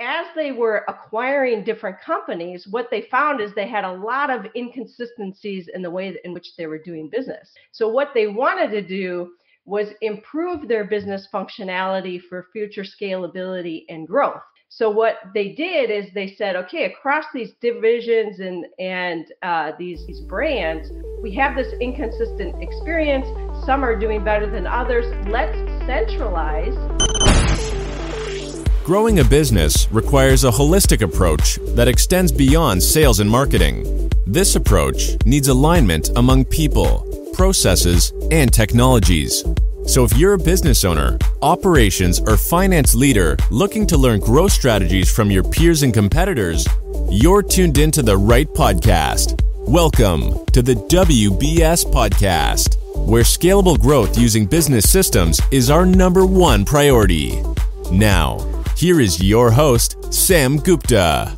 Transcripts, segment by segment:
as they were acquiring different companies, what they found is they had a lot of inconsistencies in the way in which they were doing business. So, what they wanted to do was improve their business functionality for future scalability and growth. So what they did is they said, okay, across these divisions and and uh, these these brands, we have this inconsistent experience. Some are doing better than others. Let's centralize. Growing a business requires a holistic approach that extends beyond sales and marketing. This approach needs alignment among people, processes, and technologies. So if you're a business owner, operations, or finance leader looking to learn growth strategies from your peers and competitors, you're tuned into the right podcast. Welcome to the WBS Podcast, where scalable growth using business systems is our number one priority. Now, here is your host, Sam Gupta.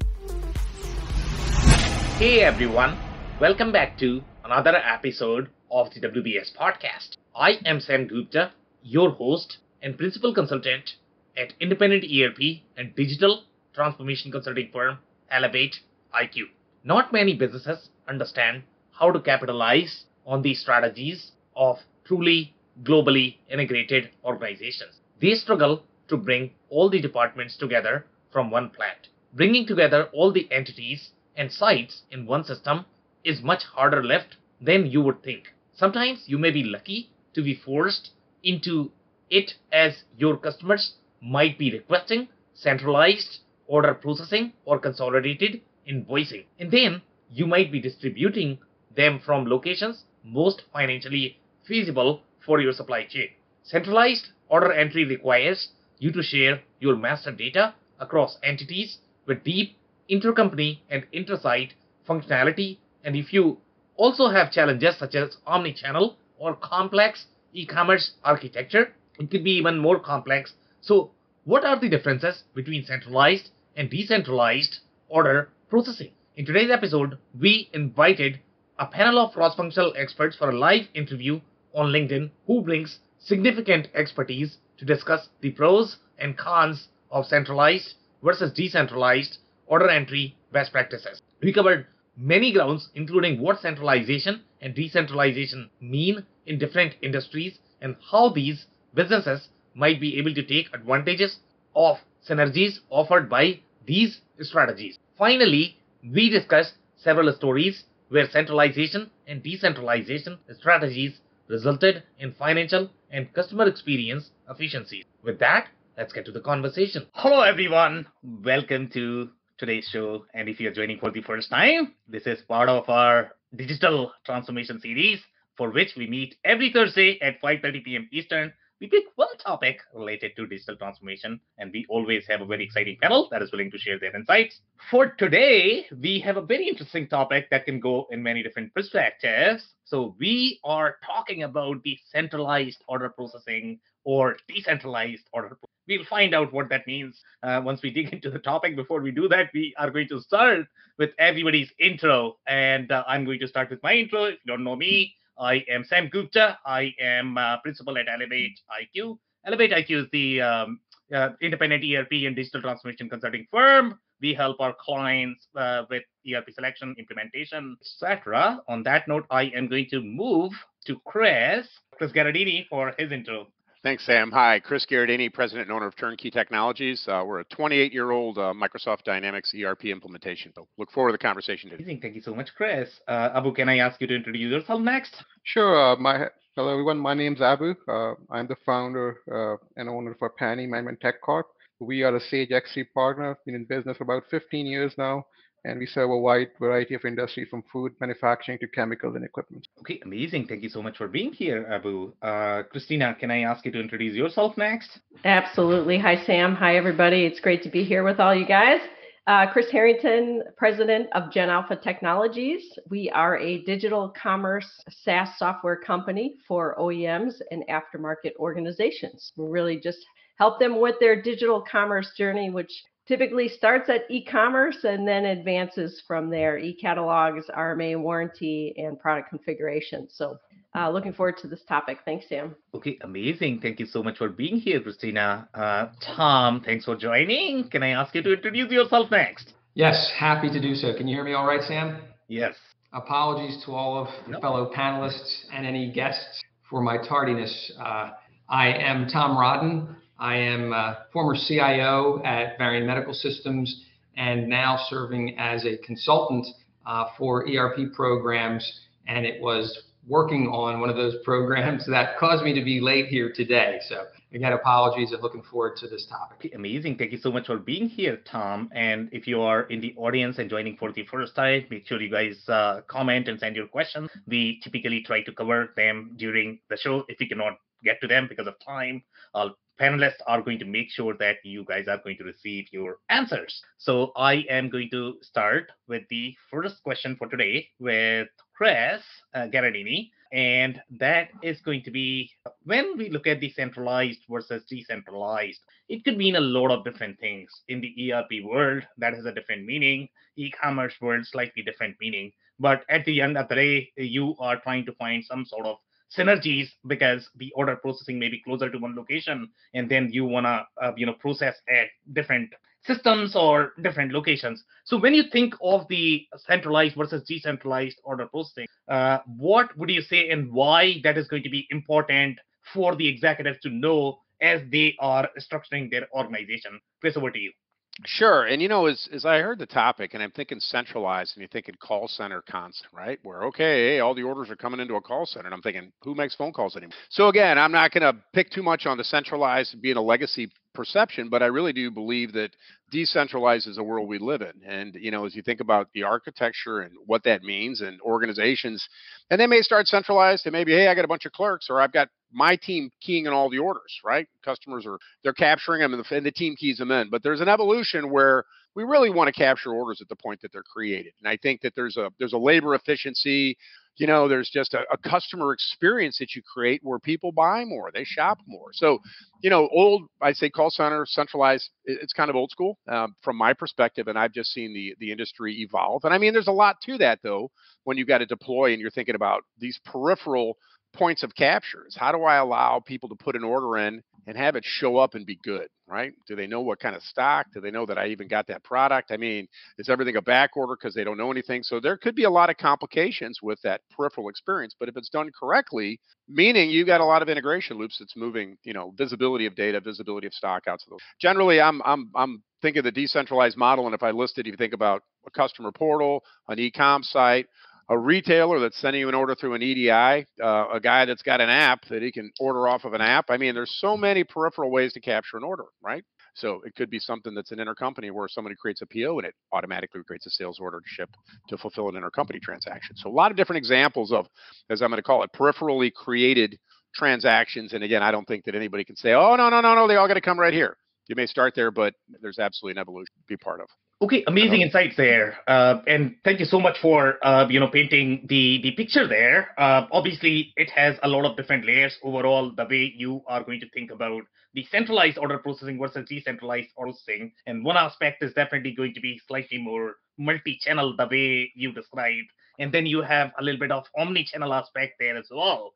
Hey everyone, welcome back to another episode of the WBS podcast. I am Sam Gupta, your host and principal consultant at independent ERP and digital transformation consulting firm Elevate IQ. Not many businesses understand how to capitalize on the strategies of truly globally integrated organizations. They struggle to bring all the departments together from one plant. Bringing together all the entities and sites in one system is much harder left than you would think. Sometimes you may be lucky to be forced into it as your customers might be requesting centralized order processing or consolidated invoicing. And then you might be distributing them from locations most financially feasible for your supply chain. Centralized order entry requires you to share your master data across entities with deep intercompany and intersite functionality. And if you also have challenges such as omni-channel or complex e-commerce architecture, it could be even more complex. So what are the differences between centralized and decentralized order processing? In today's episode, we invited a panel of cross-functional experts for a live interview on LinkedIn who brings significant expertise to discuss the pros and cons of centralized versus decentralized order entry best practices. We covered many grounds, including what centralization and decentralization mean in different industries and how these businesses might be able to take advantages of synergies offered by these strategies. Finally, we discussed several stories where centralization and decentralization strategies resulted in financial and customer experience efficiencies. With that, let's get to the conversation. Hello, everyone. Welcome to today's show. And if you're joining for the first time, this is part of our digital transformation series for which we meet every Thursday at 5:30 p.m. Eastern. We pick one topic related to digital transformation, and we always have a very exciting panel that is willing to share their insights. For today, we have a very interesting topic that can go in many different perspectives. So, we are talking about the centralized order processing or decentralized order. We'll find out what that means uh, once we dig into the topic. Before we do that, we are going to start with everybody's intro, and uh, I'm going to start with my intro. If you don't know me, I am Sam Gupta. I am uh, principal at Elevate IQ. ElevatIQ is the um, uh, independent ERP and digital transformation consulting firm. We help our clients uh, with ERP selection, implementation, etc. On that note, I am going to move to Chris, Chris Garadini for his intro. Thanks, Sam. Hi, Chris Garadini, President and owner of Turnkey Technologies. Uh, we're a 28 year old uh, Microsoft Dynamics ERP implementation. So look forward to the conversation today. Thank you so much, Chris. Uh, Abu, can I ask you to introduce yourself next? Sure. Uh, my Hello, everyone. My name's Abu. Uh, I'm the founder uh, and owner for Pani Management Tech Corp. We are a Sage X3 partner, been in business for about 15 years now and we serve a wide variety of industries from food manufacturing to chemicals and equipment. Okay, amazing. Thank you so much for being here, Abu. Uh, Christina, can I ask you to introduce yourself next? Absolutely. Hi, Sam. Hi, everybody. It's great to be here with all you guys. Uh, Chris Harrington, president of Gen Alpha Technologies. We are a digital commerce SaaS software company for OEMs and aftermarket organizations. We really just help them with their digital commerce journey, which typically starts at e-commerce and then advances from there e-catalogs rma warranty and product configuration so uh, looking forward to this topic. Thanks, Sam. Okay, amazing. Thank you so much for being here, Christina. Uh, Tom, thanks for joining. Can I ask you to introduce yourself next? Yes, happy to do so. Can you hear me all right, Sam? Yes. Apologies to all of the fellow panelists and any guests for my tardiness. Uh, I am Tom Rodden. I am uh, former CIO at Varian Medical Systems and now serving as a consultant uh, for ERP programs. And it was working on one of those programs that caused me to be late here today. So again, apologies and looking forward to this topic. Amazing. Thank you so much for being here, Tom. And if you are in the audience and joining for the first time, make sure you guys uh, comment and send your questions. We typically try to cover them during the show. If we cannot get to them because of time, I'll panelists are going to make sure that you guys are going to receive your answers. So I am going to start with the first question for today with Chris uh, Garadini. And that is going to be when we look at decentralized versus decentralized, it could mean a lot of different things. In the ERP world, that has a different meaning. E-commerce world, slightly different meaning. But at the end of the day, you are trying to find some sort of synergies because the order processing may be closer to one location and then you want to uh, you know process at different systems or different locations. So when you think of the centralized versus decentralized order processing uh, what would you say and why that is going to be important for the executives to know as they are structuring their organization? Chris over to you Sure. And you know, as as I heard the topic and I'm thinking centralized and you're thinking call center constant, right? Where okay, hey, all the orders are coming into a call center. And I'm thinking, who makes phone calls anymore? So again, I'm not gonna pick too much on the centralized being a legacy perception, but I really do believe that decentralized is a world we live in. And, you know, as you think about the architecture and what that means and organizations, and they may start centralized and maybe, hey, I got a bunch of clerks or I've got my team keying in all the orders, right? Customers are, they're capturing them and the, and the team keys them in. But there's an evolution where we really want to capture orders at the point that they're created. And I think that there's a, there's a labor efficiency, you know, there's just a, a, customer experience that you create where people buy more, they shop more. So, you know, old, I say call center, centralized, it's kind of old school um, from my perspective. And I've just seen the, the industry evolve. And I mean, there's a lot to that though, when you've got to deploy and you're thinking about these peripheral points of captures. How do I allow people to put an order in and have it show up and be good, right? Do they know what kind of stock? Do they know that I even got that product? I mean, is everything a back order because they don't know anything? So there could be a lot of complications with that peripheral experience. But if it's done correctly, meaning you got a lot of integration loops that's moving, you know, visibility of data, visibility of stock out to those. Generally, I'm I'm I'm thinking the decentralized model, and if I listed, you think about a customer portal, an e-com site, a retailer that's sending you an order through an EDI, uh, a guy that's got an app that he can order off of an app. I mean, there's so many peripheral ways to capture an order, right? So it could be something that's an intercompany where somebody creates a PO and it automatically creates a sales order to ship to fulfill an intercompany transaction. So a lot of different examples of, as I'm going to call it, peripherally created transactions. And again, I don't think that anybody can say, oh, no, no, no, no, they all got to come right here. You may start there, but there's absolutely an evolution to be part of. Okay, amazing insights there, uh, and thank you so much for uh, you know painting the the picture there. Uh, obviously, it has a lot of different layers overall. The way you are going to think about the centralized order processing versus decentralized order processing, and one aspect is definitely going to be slightly more multi-channel, the way you described, and then you have a little bit of omni-channel aspect there as well.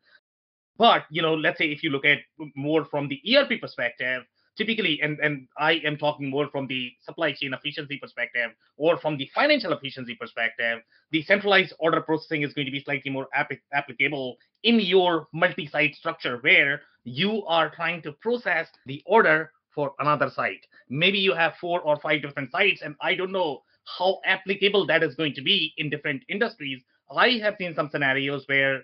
But you know, let's say if you look at more from the ERP perspective typically, and, and I am talking more from the supply chain efficiency perspective or from the financial efficiency perspective, the centralized order processing is going to be slightly more ap- applicable in your multi-site structure where you are trying to process the order for another site. Maybe you have four or five different sites, and I don't know how applicable that is going to be in different industries. I have seen some scenarios where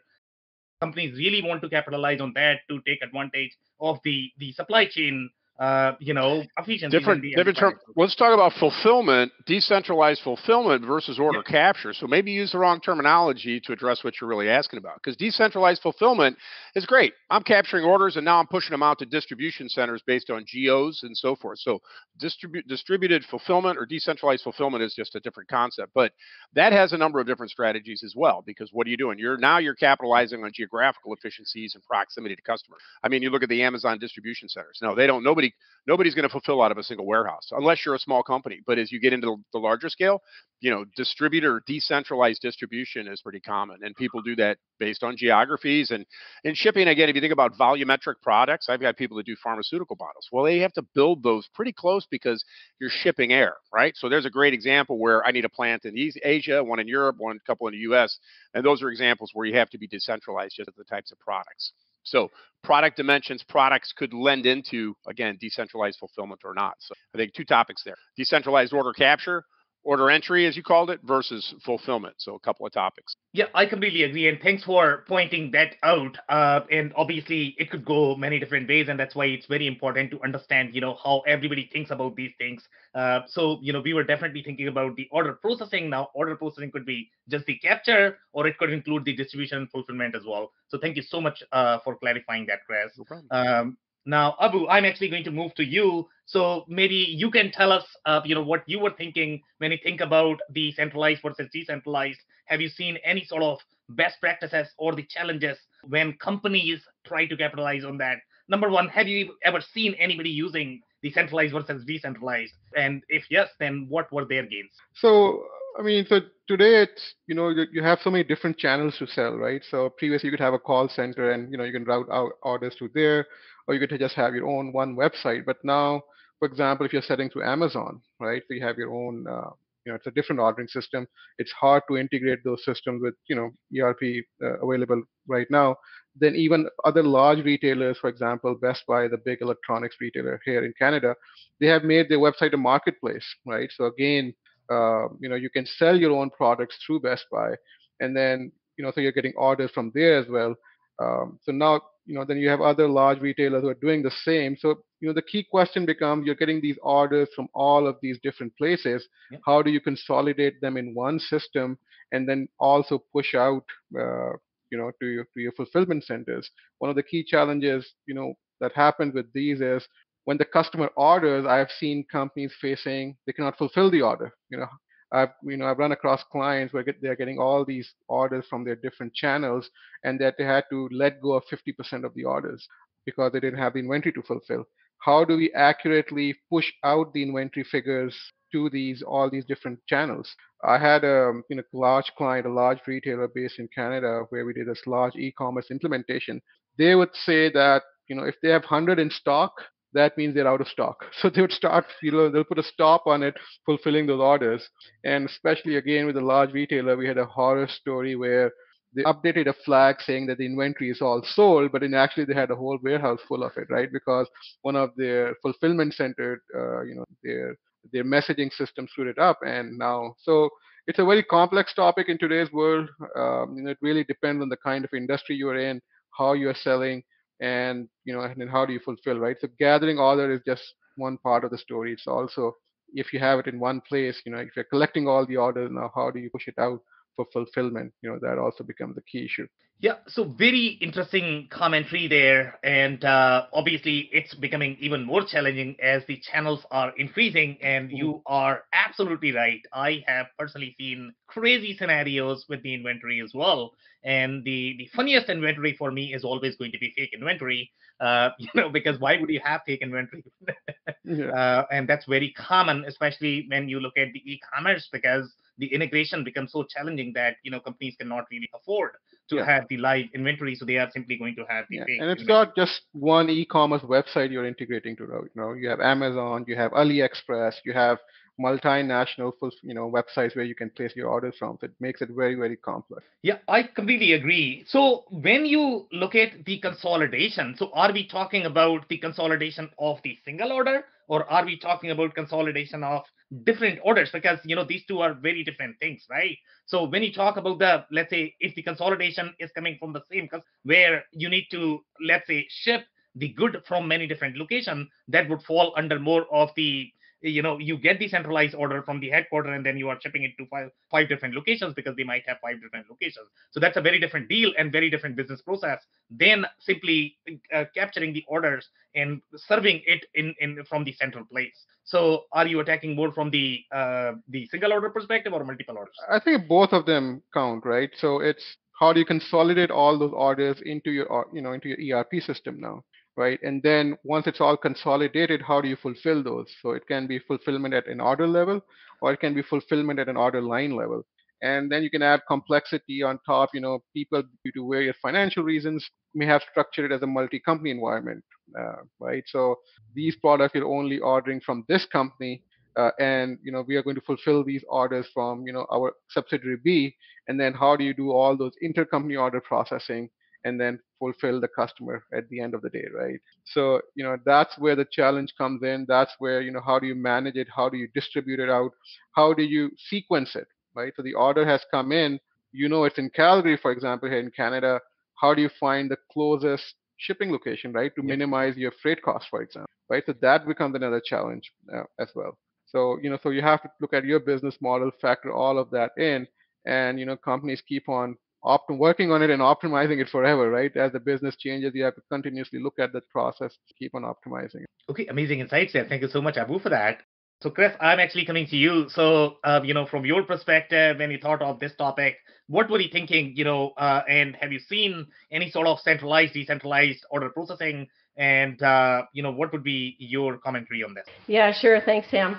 companies really want to capitalize on that to take advantage of the the supply chain uh, you know. Different, different term. Let's talk about fulfillment, decentralized fulfillment versus order yeah. capture. So maybe use the wrong terminology to address what you're really asking about. Because decentralized fulfillment is great. I'm capturing orders and now I'm pushing them out to distribution centers based on geos and so forth. So distribu- distributed fulfillment or decentralized fulfillment is just a different concept. But that has a number of different strategies as well. Because what are you doing? You're now you're capitalizing on geographical efficiencies and proximity to customers. I mean, you look at the Amazon distribution centers. No, they don't. Nobody nobody nobody's going to fulfill out of a single warehouse unless you're a small company. But as you get into the larger scale, you know, distributor decentralized distribution is pretty common, and people do that based on geographies and and shipping. Again, if you think about volumetric products, I've got people that do pharmaceutical bottles. Well, they have to build those pretty close because you're shipping air, right? So there's a great example where I need a plant in Asia, one in Europe, one couple in the U.S., and those are examples where you have to be decentralized just the types of products. So product dimensions, products could lend into, again, decentralized fulfillment or not. So I think two topics there. Decentralized order capture, order entry, as you called it, versus fulfillment. So a couple of topics. Yeah, I completely agree, and thanks for pointing that out. Uh, and obviously, it could go many different ways, and that's why it's very important to understand, you know, how everybody thinks about these things. Uh, so, you know, we were definitely thinking about the order processing. Now, order processing could be just the capture, or it could include the distribution and fulfillment as well. So, thank you so much uh, for clarifying that, Chris. No problem. Um, now, Abu, I'm actually going to move to you. So maybe you can tell us, uh, you know, what you were thinking when you think about the centralized versus decentralized. Have you seen any sort of best practices or the challenges when companies try to capitalize on that? Number one, have you ever seen anybody using the centralized versus decentralized? And if yes, then what were their gains? So, I mean, so today it's you know you, you have so many different channels to sell, right? So previously you could have a call center and you know you can route out orders to there or you could just have your own one website. But now, for example, if you're selling through Amazon, right, so you have your own, uh, you know, it's a different ordering system. It's hard to integrate those systems with, you know, ERP uh, available right now. Then even other large retailers, for example, Best Buy, the big electronics retailer here in Canada, they have made their website a marketplace, right? So again, uh, you know, you can sell your own products through Best Buy, and then you know, so you're getting orders from there as well. Um, so now you know, then you have other large retailers who are doing the same. So, you know, the key question becomes you're getting these orders from all of these different places. Yep. How do you consolidate them in one system and then also push out, uh, you know, to your, to your fulfillment centers? One of the key challenges, you know, that happens with these is when the customer orders, I've seen companies facing they cannot fulfill the order. You know, I've you know I've run across clients where they're getting all these orders from their different channels, and that they had to let go of 50% of the orders because they didn't have the inventory to fulfill. How do we accurately push out the inventory figures to these all these different channels? I had a you know large client, a large retailer based in Canada, where we did this large e-commerce implementation. They would say that you know if they have 100 in stock, that means they're out of stock. So they would start, you know, they'll put a stop on it, fulfilling those orders. And especially again with a large retailer, we had a horror story where they updated a flag saying that the inventory is all sold, but in actually they had a whole warehouse full of it, right? Because one of their fulfillment center, uh, you know, their their messaging system screwed it up, and now so it's a very complex topic in today's world. Um, you know, it really depends on the kind of industry you're in, how you're selling, and you know and how do you fulfill right? So gathering order is just one part of the story. It's also if you have it in one place you know if you're collecting all the orders now how do you push it out for fulfillment? You know that also becomes a key issue yeah, so very interesting commentary there. And uh, obviously, it's becoming even more challenging as the channels are increasing. And mm-hmm. you are absolutely right. I have personally seen crazy scenarios with the inventory as well. And the, the funniest inventory for me is always going to be fake inventory, uh, you know, because why would you have fake inventory? yeah. uh, and that's very common, especially when you look at the e commerce, because the integration becomes so challenging that you know companies cannot really afford to yeah. have the live inventory, so they are simply going to have the. Yeah. And it's not just one e-commerce website you're integrating to. You know, you have Amazon, you have AliExpress, you have multinational you know websites where you can place your orders from. So it makes it very very complex. Yeah, I completely agree. So when you look at the consolidation, so are we talking about the consolidation of the single order, or are we talking about consolidation of different orders? Because you know these two are very different things right? So when you talk about the let's say if the consolidation is coming from the same because where you need to let's say ship the good from many different locations that would fall under more of the you know you get the centralized order from the headquarter and then you are shipping it to five five different locations because they might have five different locations. So that's a very different deal and very different business process than simply uh, capturing the orders and serving it in in from the central place. So are you attacking more from the uh, the single order perspective or multiple orders? I think both of them count right? So it's how do you consolidate all those orders into your you know into your erp system now right? And then once it's all consolidated, how do you fulfill those? So it can be fulfillment at an order level, or it can be fulfillment at an order line level. And then you can add complexity on top. You know, people due to various financial reasons may have structured it as a multi-company environment, uh, right? So these products you're only ordering from this company, uh, and you know we are going to fulfill these orders from you know our subsidiary B. And then how do you do all those intercompany order processing and then fulfill the customer at the end of the day, right? So you know that's where the challenge comes in. That's where you know how do you manage it? How do you distribute it out? How do you sequence it? right? So the order has come in, you know it's in Calgary, for example, here in Canada. How do you find the closest shipping location, right, to minimize your freight costs, for example, right? So that becomes another challenge uh, as well. So you know, so you have to look at your business model, factor all of that in, and you know, companies keep on opt- working on it and optimizing it forever, right? As the business changes, you have to continuously look at that process, keep on optimizing it. Okay, amazing insights there. Thank you so much, Abu, for that. So, Chris, I'm actually coming to you. So, uh, you know, from your perspective, when you thought of this topic, what were you thinking? You know, uh, and have you seen any sort of centralized, decentralized order processing? And uh, you know, what would be your commentary on this? Yeah, sure. Thanks, Sam.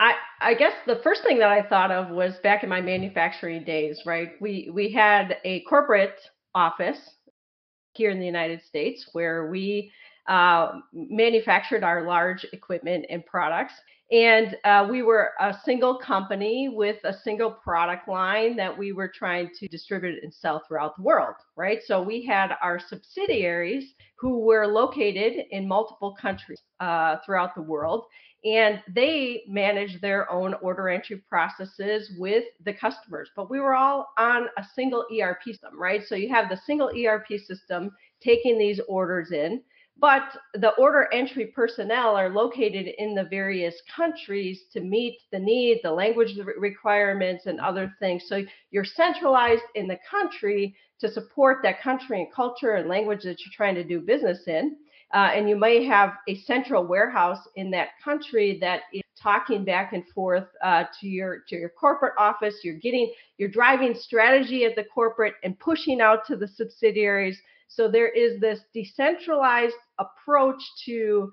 I, I guess the first thing that I thought of was back in my manufacturing days, right? We we had a corporate office here in the United States where we uh, manufactured our large equipment and products. And uh, we were a single company with a single product line that we were trying to distribute and sell throughout the world, right? So we had our subsidiaries who were located in multiple countries uh, throughout the world. And they manage their own order entry processes with the customers. But we were all on a single ERP system, right? So you have the single ERP system taking these orders in but the order entry personnel are located in the various countries to meet the need, the language requirements, and other things. So you're centralized in the country to support that country and culture and language that you're trying to do business in. Uh, and you may have a central warehouse in that country that is talking back and forth uh, to your to your corporate office. You're getting you're driving strategy at the corporate and pushing out to the subsidiaries so there is this decentralized approach to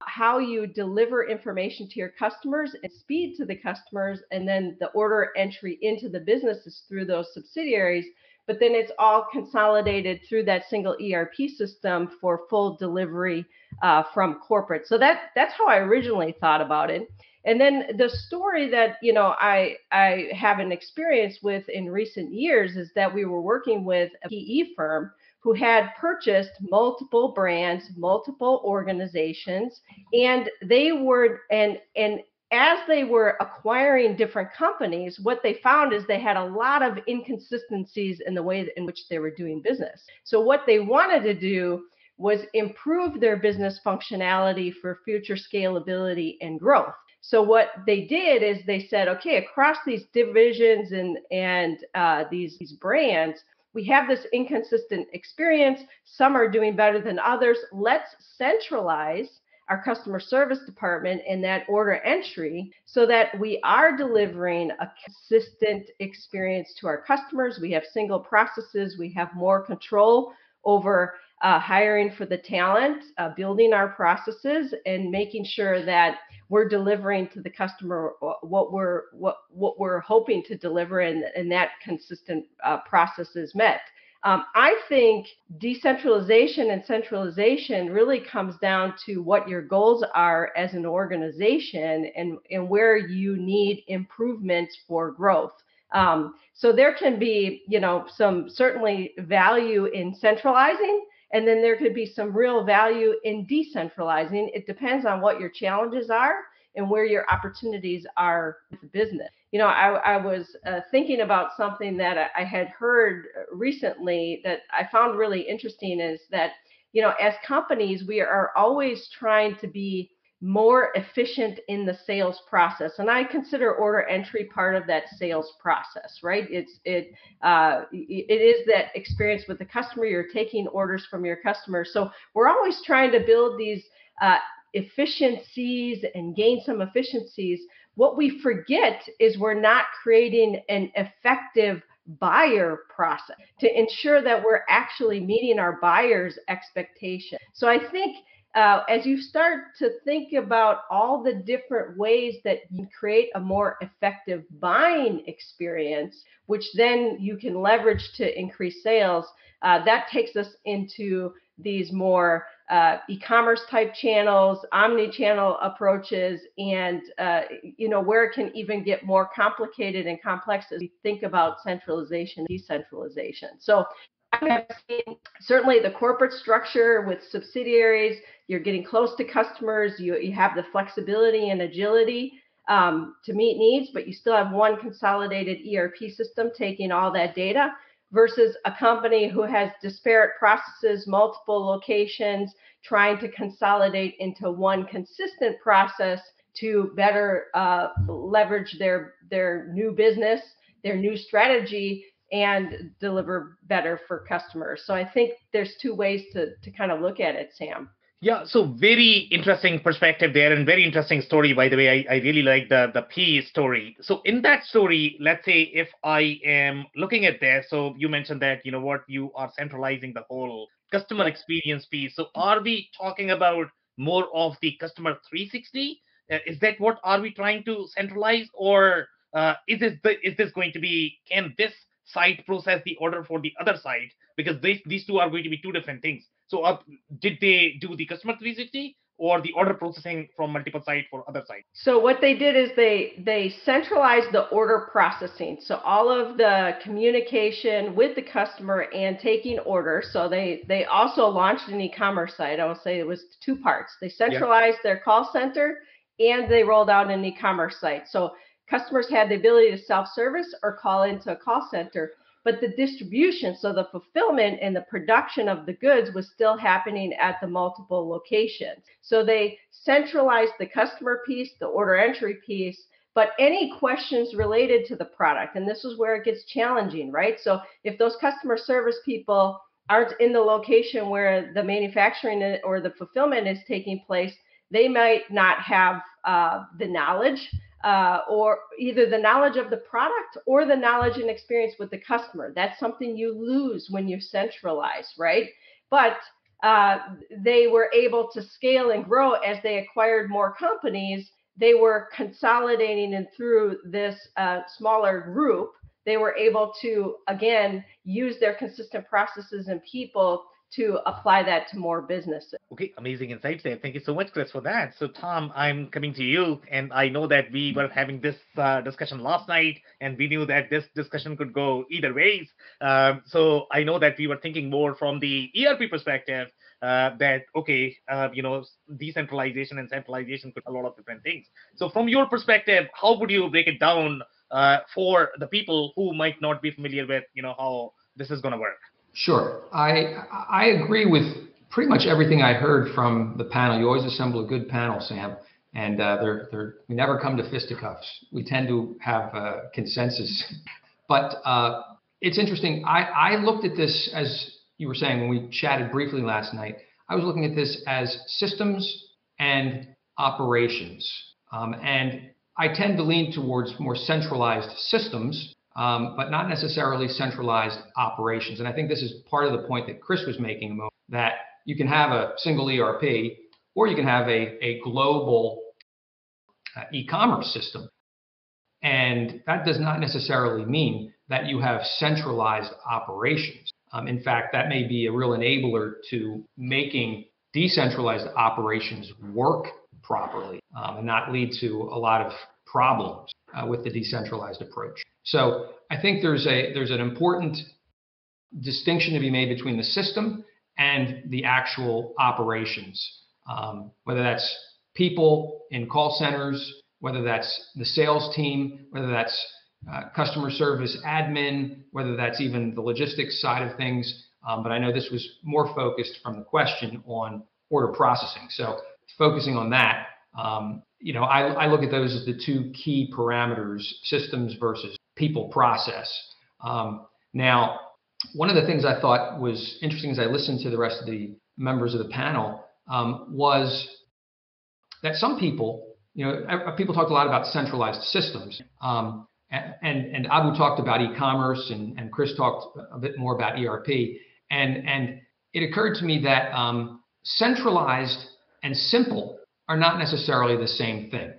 how you deliver information to your customers and speed to the customers, and then the order entry into the businesses through those subsidiaries. But then it's all consolidated through that single ERP system for full delivery uh, from corporate. So that that's how I originally thought about it. And then the story that you know I I have an experience with in recent years is that we were working with a PE firm who had purchased multiple brands, multiple organizations, and they were and and as they were acquiring different companies, what they found is they had a lot of inconsistencies in the way in which they were doing business. So what they wanted to do was improve their business functionality for future scalability and growth. So what they did is they said, okay, across these divisions and and uh, these these brands, we have this inconsistent experience. Some are doing better than others. Let's centralize our customer service department in that order entry so that we are delivering a consistent experience to our customers. We have single processes, we have more control over uh, hiring for the talent, uh, building our processes, and making sure that we're delivering to the customer what we're what what we're hoping to deliver, and, and that consistent uh, process is met. Um, I think decentralization and centralization really comes down to what your goals are as an organization and, and where you need improvements for growth. Um, so there can be, you know, some certainly value in centralizing, and then there could be some real value in decentralizing. It depends on what your challenges are and where your opportunities are with the business. You know, I, I was uh, thinking about something that I had heard recently that I found really interesting is that, you know, as companies, we are always trying to be more efficient in the sales process and i consider order entry part of that sales process right? It's it uh, it is that experience with the customer you're taking orders from your customers so we're always trying to build these uh, efficiencies and gain some efficiencies what we forget is we're not creating an effective buyer process to ensure that we're actually meeting our buyers' expectation. So I think uh, as you start to think about all the different ways that you create a more effective buying experience, which then you can leverage to increase sales, uh, that takes us into these more uh, e-commerce type channels, omni-channel approaches, and uh, you know where it can even get more complicated and complex as we think about centralization, decentralization. So I have seen certainly the corporate structure with subsidiaries. You're getting close to customers. You you have the flexibility and agility um, to meet needs, but you still have one consolidated ERP system taking all that data versus a company who has disparate processes, multiple locations, trying to consolidate into one consistent process to better uh, leverage their their new business, their new strategy, and deliver better for customers. So I think there's two ways to to kind of look at it, Sam. Yeah, so very interesting perspective there and very interesting story, by the way. I, I really like the, the P story. So in that story, let's say if I am looking at this, so you mentioned that, you know, what you are centralizing the whole customer experience piece. So are we talking about more of the customer 360? Uh, is that what are we trying to centralize or uh, is this the, is this going to be can this site process the order for the other side because these these two are going to be two different things so uh, did they do the customer 360 or the order processing from multiple sites for other sites? So what they did is they they centralized the order processing. So all of the communication with the customer and taking orders. So they they also launched an e-commerce site. I will say it was two parts. They centralized yeah. their call center and they rolled out an e-commerce site. So customers had the ability to self-service or call into a call center but the distribution, so the fulfillment and the production of the goods was still happening at the multiple locations. So they centralized the customer piece, the order entry piece, but any questions related to the product, and this is where it gets challenging, right? So if those customer service people aren't in the location where the manufacturing or the fulfillment is taking place, they might not have uh, the knowledge uh, or either the knowledge of the product or the knowledge and experience with the customer. That's something you lose when you centralize, right? But uh, they were able to scale and grow as they acquired more companies. They were consolidating and through this uh, smaller group, they were able to again use their consistent processes and people to apply that to more businesses. Okay, amazing insights there. Thank you so much, Chris, for that. So, Tom, I'm coming to you, and I know that we were having this uh, discussion last night, and we knew that this discussion could go either ways. Um, so, I know that we were thinking more from the ERP perspective. Uh, that okay, uh, you know, decentralization and centralization could a lot of different things. So, from your perspective, how would you break it down uh, for the people who might not be familiar with, you know, how this is going to work? Sure. I I agree with pretty much everything I heard from the panel. You always assemble a good panel, Sam, and uh, they're, they're, we never come to fisticuffs. We tend to have uh, consensus. But uh, it's interesting. I, I looked at this as you were saying when we chatted briefly last night. I was looking at this as systems and operations. Um, and I tend to lean towards more centralized systems um, but not necessarily centralized operations. And I think this is part of the point that Chris was making that you can have a single ERP or you can have a, a global uh, e-commerce system. And that does not necessarily mean that you have centralized operations. Um, in fact, that may be a real enabler to making decentralized operations work properly um, and not lead to a lot of problems uh, with the decentralized approach. So I think there's a there's an important distinction to be made between the system and the actual operations, um, whether that's people in call centers, whether that's the sales team, whether that's uh, customer service admin, whether that's even the logistics side of things. Um, but I know this was more focused from the question on order processing. So focusing on that, um, you know, I, I, look at those as the two key parameters: systems versus people process. Um, now, one of the things I thought was interesting as I listened to the rest of the members of the panel um, was that some people, you know, people talked a lot about centralized systems. Um, and, and Abu talked about e-commerce and, and Chris talked a bit more about ERP. And, and it occurred to me that um, centralized and simple are not necessarily the same thing.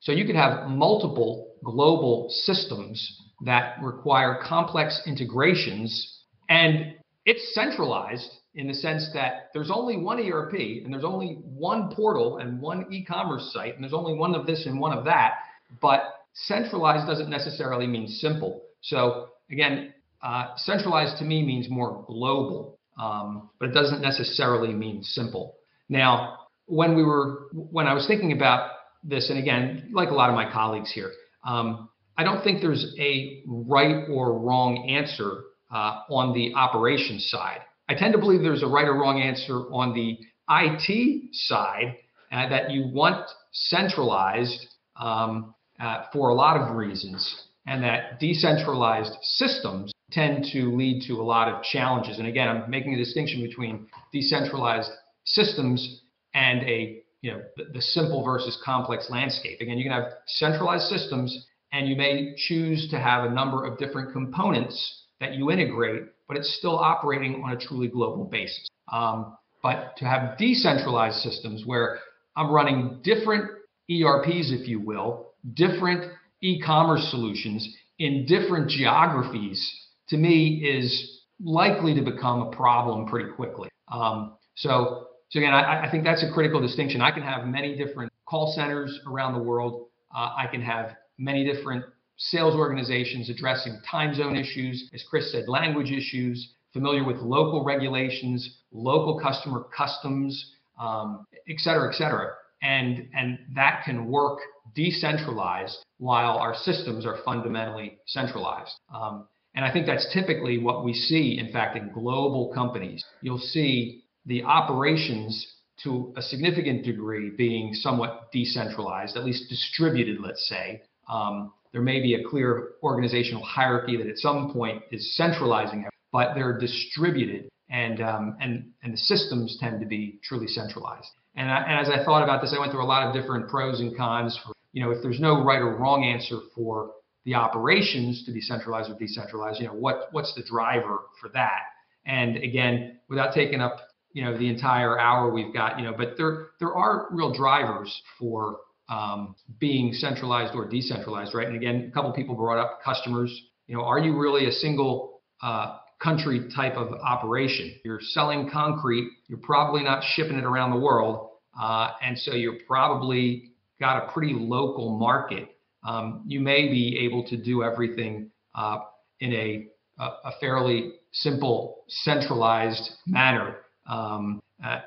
So you could have multiple global systems that require complex integrations and it's centralized in the sense that there's only one ERP and there's only one portal and one e-commerce site and there's only one of this and one of that. But centralized doesn't necessarily mean simple. So again, uh, centralized to me means more global, um, but it doesn't necessarily mean simple. Now, when we were when I was thinking about this, and again, like a lot of my colleagues here, um, I don't think there's a right or wrong answer uh, on the operations side. I tend to believe there's a right or wrong answer on the IT side uh, that you want centralized um, uh, for a lot of reasons, and that decentralized systems tend to lead to a lot of challenges. And again, I'm making a distinction between decentralized systems and a you know the, the simple versus complex landscape. Again, you can have centralized systems, and you may choose to have a number of different components that you integrate, but it's still operating on a truly global basis. Um, but to have decentralized systems where I'm running different ERPs, if you will, different e-commerce solutions in different geographies, to me is likely to become a problem pretty quickly. Um, so, so again, I, I, think that's a critical distinction. I can have many different call centers around the world. Uh, I can have many different sales organizations addressing time zone issues, as Chris said, language issues, familiar with local regulations, local customer customs, um, et cetera, et cetera. And, and that can work decentralized while our systems are fundamentally centralized. Um, and I think that's typically what we see, in fact, in global companies. You'll see the operations to a significant degree being somewhat decentralized, at least distributed, let's say. Um, there may be a clear organizational hierarchy that at some point is centralizing, but they're distributed, and um, and and the systems tend to be truly centralized. And, I, and as I thought about this, I went through a lot of different pros and cons. For, you know, if there's no right or wrong answer for the operations to be centralized or decentralized, you know, what what's the driver for that? And again, without taking up you know the entire hour we've got, you know, but there there are real drivers for um, being centralized or decentralized, right? And again, a couple people brought up customers. You know, are you really a single uh, country type of operation? You're selling concrete. You're probably not shipping it around the world, uh, and so you're probably got a pretty local market. Um, you may be able to do everything uh, in a, a, fairly simple, centralized manner, um, uh,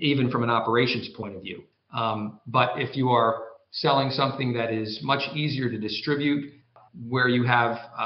even from an operations point of view. Um, but if you are selling something that is much easier to distribute, where you have uh,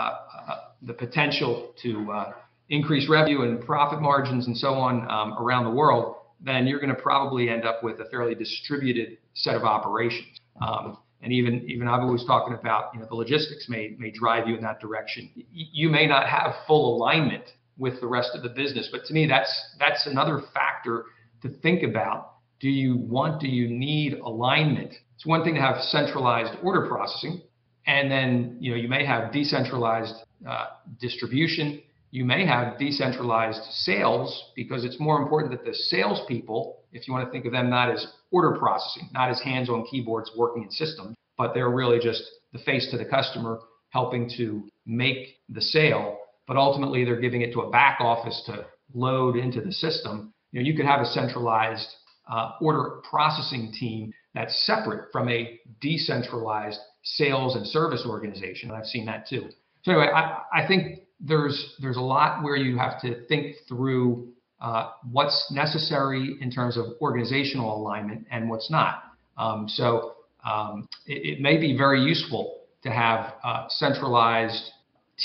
uh, the potential to uh, increase revenue and profit margins and so on um, around the world, then you're going to probably end up with a fairly distributed set of operations. Um, and even even Abu was talking about, you know, the logistics may may drive you in that direction. Y- you may not have full alignment with the rest of the business, but to me, that's that's another factor to think about do you want, do you need alignment? It's one thing to have centralized order processing, and then you know you may have decentralized uh, distribution. You may have decentralized sales because it's more important that the salespeople, if you want to think of them not as order processing, not as hands on keyboards working in systems, but they're really just the face to the customer, helping to make the sale. But ultimately, they're giving it to a back office to load into the system. You know, you could have a centralized uh, order processing team that's separate from a decentralized sales and service organization. I've seen that too. So anyway, I, I think there's there's a lot where you have to think through uh, what's necessary in terms of organizational alignment and what's not. Um, so um, it, it, may be very useful to have uh, centralized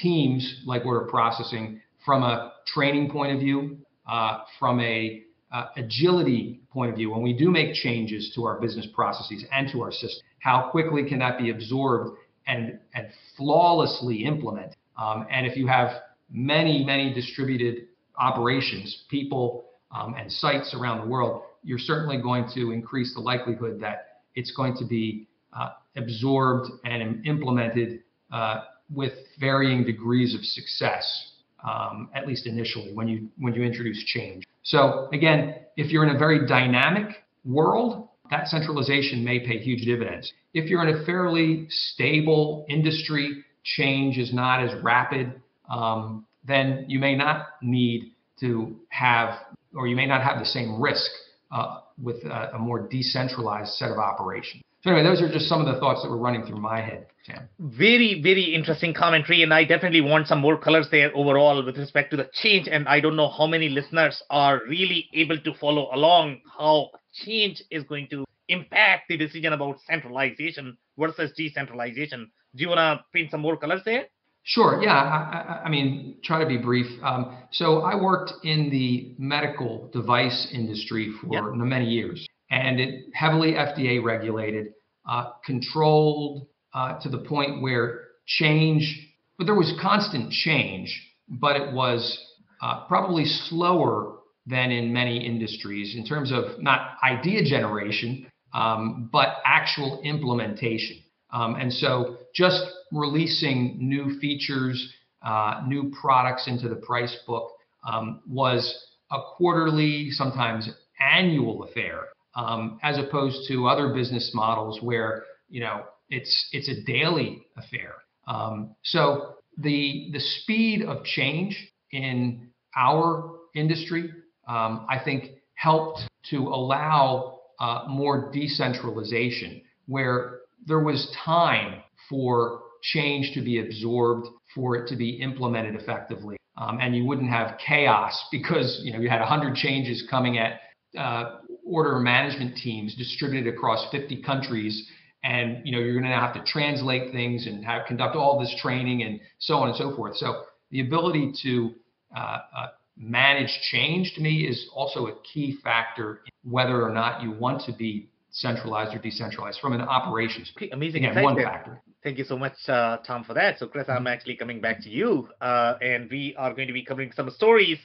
teams like order processing from a training point of view, uh, from a uh, agility point of view, when we do make changes to our business processes and to our system, how quickly can that be absorbed and, and flawlessly implemented? Um, and if you have many, many distributed operations, people um, and sites around the world, you're certainly going to increase the likelihood that it's going to be uh, absorbed and implemented uh, with varying degrees of success, um, at least initially when you when you introduce change. So again, if you're in a very dynamic world, that centralization may pay huge dividends. If you're in a fairly stable industry, change is not as rapid, um, then you may not need to have, or you may not have the same risk uh, with a, a, more decentralized set of operations. So anyway, those are just some of the thoughts that were running through my head, Sam. Very, very interesting commentary, and I definitely want some more colors there overall with respect to the change. And I don't know how many listeners are really able to follow along how change is going to impact the decision about centralization versus decentralization. Do you want to paint some more colors there? Sure. Yeah. I, I, I mean, try to be brief. Um, so I worked in the medical device industry for yeah. many years, and it heavily FDA regulated, uh, controlled uh, to the point where change, but there was constant change, but it was uh, probably slower than in many industries in terms of not idea generation, um, but actual implementation. Um, and so just releasing new features, uh, new products into the price book um, was a quarterly, sometimes annual affair, um, as opposed to other business models where you know it's it's a daily affair. Um, so the the speed of change in our industry, um, I think, helped to allow uh, more decentralization, where there was time for change to be absorbed, for it to be implemented effectively. Um, and you wouldn't have chaos because you know you had 100 changes coming at uh, order management teams distributed across 50 countries and you know you're going to have to translate things and have conduct all this training and so on and so forth so the ability to uh, uh, manage change to me is also a key factor whether or not you want to be centralized or decentralized from an operations. Amazing. Again, one factor. Thank you so much, uh, Tom, for that. So, Chris, I'm actually coming back to you, uh, and we are going to be covering some stories.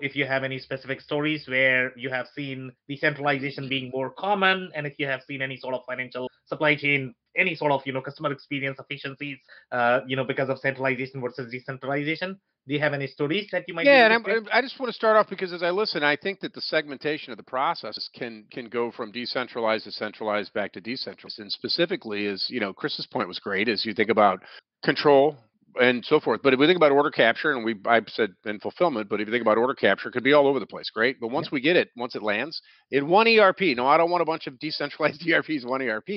If you have any specific stories where you have seen decentralization being more common, and if you have seen any sort of financial supply chain, any sort of you know customer experience efficiencies, uh, you know because of centralization versus decentralization, do you have any stories that you might? Yeah, and I'm, i just want to start off because as I listen, I think that the segmentation of the process can can go from decentralized to centralized back to decentralized, and specifically, is you know Chris's point was great. As you think about control, and so forth. But if we think about order capture, and we I said in fulfillment, but if you think about order capture, it could be all over the place. Great, but once yeah. we get it, once it lands in one ERP, no, I don't want a bunch of decentralized ERPs, one ERP,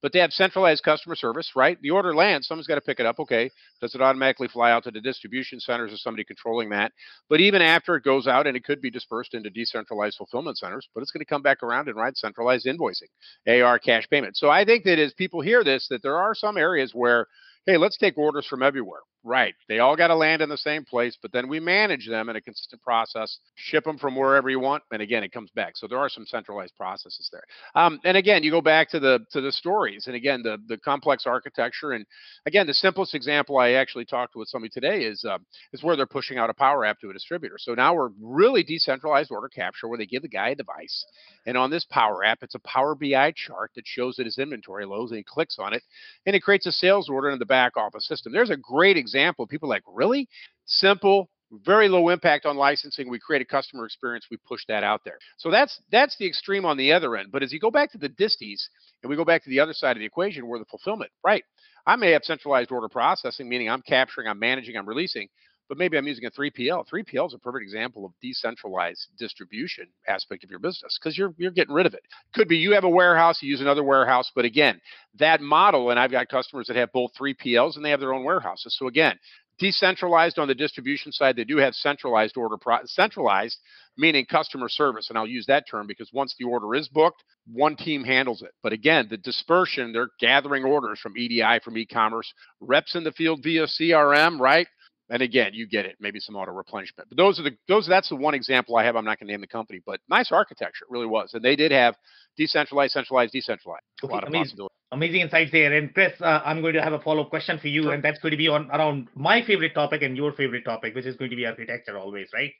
but they have centralized customer service, right? The order lands, someone's got to pick it up. Okay, does it automatically fly out to the distribution centers? Is somebody controlling that? But even after it goes out, and it could be dispersed into decentralized fulfillment centers, but it's going to come back around and ride centralized invoicing, AR cash payment. So I think that as people hear this, that there are some areas where hey, let's take orders from everywhere. Right. They all got to land in the same place, but then we manage them in a consistent process, ship them from wherever you want, and again, it comes back. So there are some centralized processes there. Um, and again, you go back to the to the stories, and again, the the complex architecture, and again, the simplest example I actually talked with somebody today is uh, is where they're pushing out a power app to a distributor. So now we're really decentralized order capture, where they give the guy a device, and on this power app, it's a Power BI chart that shows that his inventory lows, and he clicks on it, and it creates a sales order in the back office system. There's a great example. People like, really? Simple, very low impact on licensing. We create a customer experience. We push that out there. So that's that's the extreme on the other end. But as you go back to the disties and we go back to the other side of the equation where the fulfillment, right? I may have centralized order processing, meaning I'm capturing, I'm managing, I'm releasing, but maybe I'm using a 3PL. 3PL is a perfect example of decentralized distribution aspect of your business because you're you're getting rid of it. Could be you have a warehouse, you use another warehouse, but again, that model, and I've got customers that have both 3PLs and they have their own warehouses. So again, decentralized on the distribution side, they do have centralized order pro- centralized meaning customer service and I'll use that term because once the order is booked, one team handles it. But again, the dispersion, they're gathering orders from EDI from e-commerce, reps in the field via CRM, right? And again, you get it, maybe some auto replenishment. But those are the those that's the one example I have. I'm not going to name the company, but nice architecture, it really was. And they did have decentralized, centralized, decentralized. Okay, a lot amazing, amazing insights there. And Chris, uh, I'm going to have a follow-up question for you, sure. and that's going to be on around my favorite topic and your favorite topic, which is going to be architecture always, right?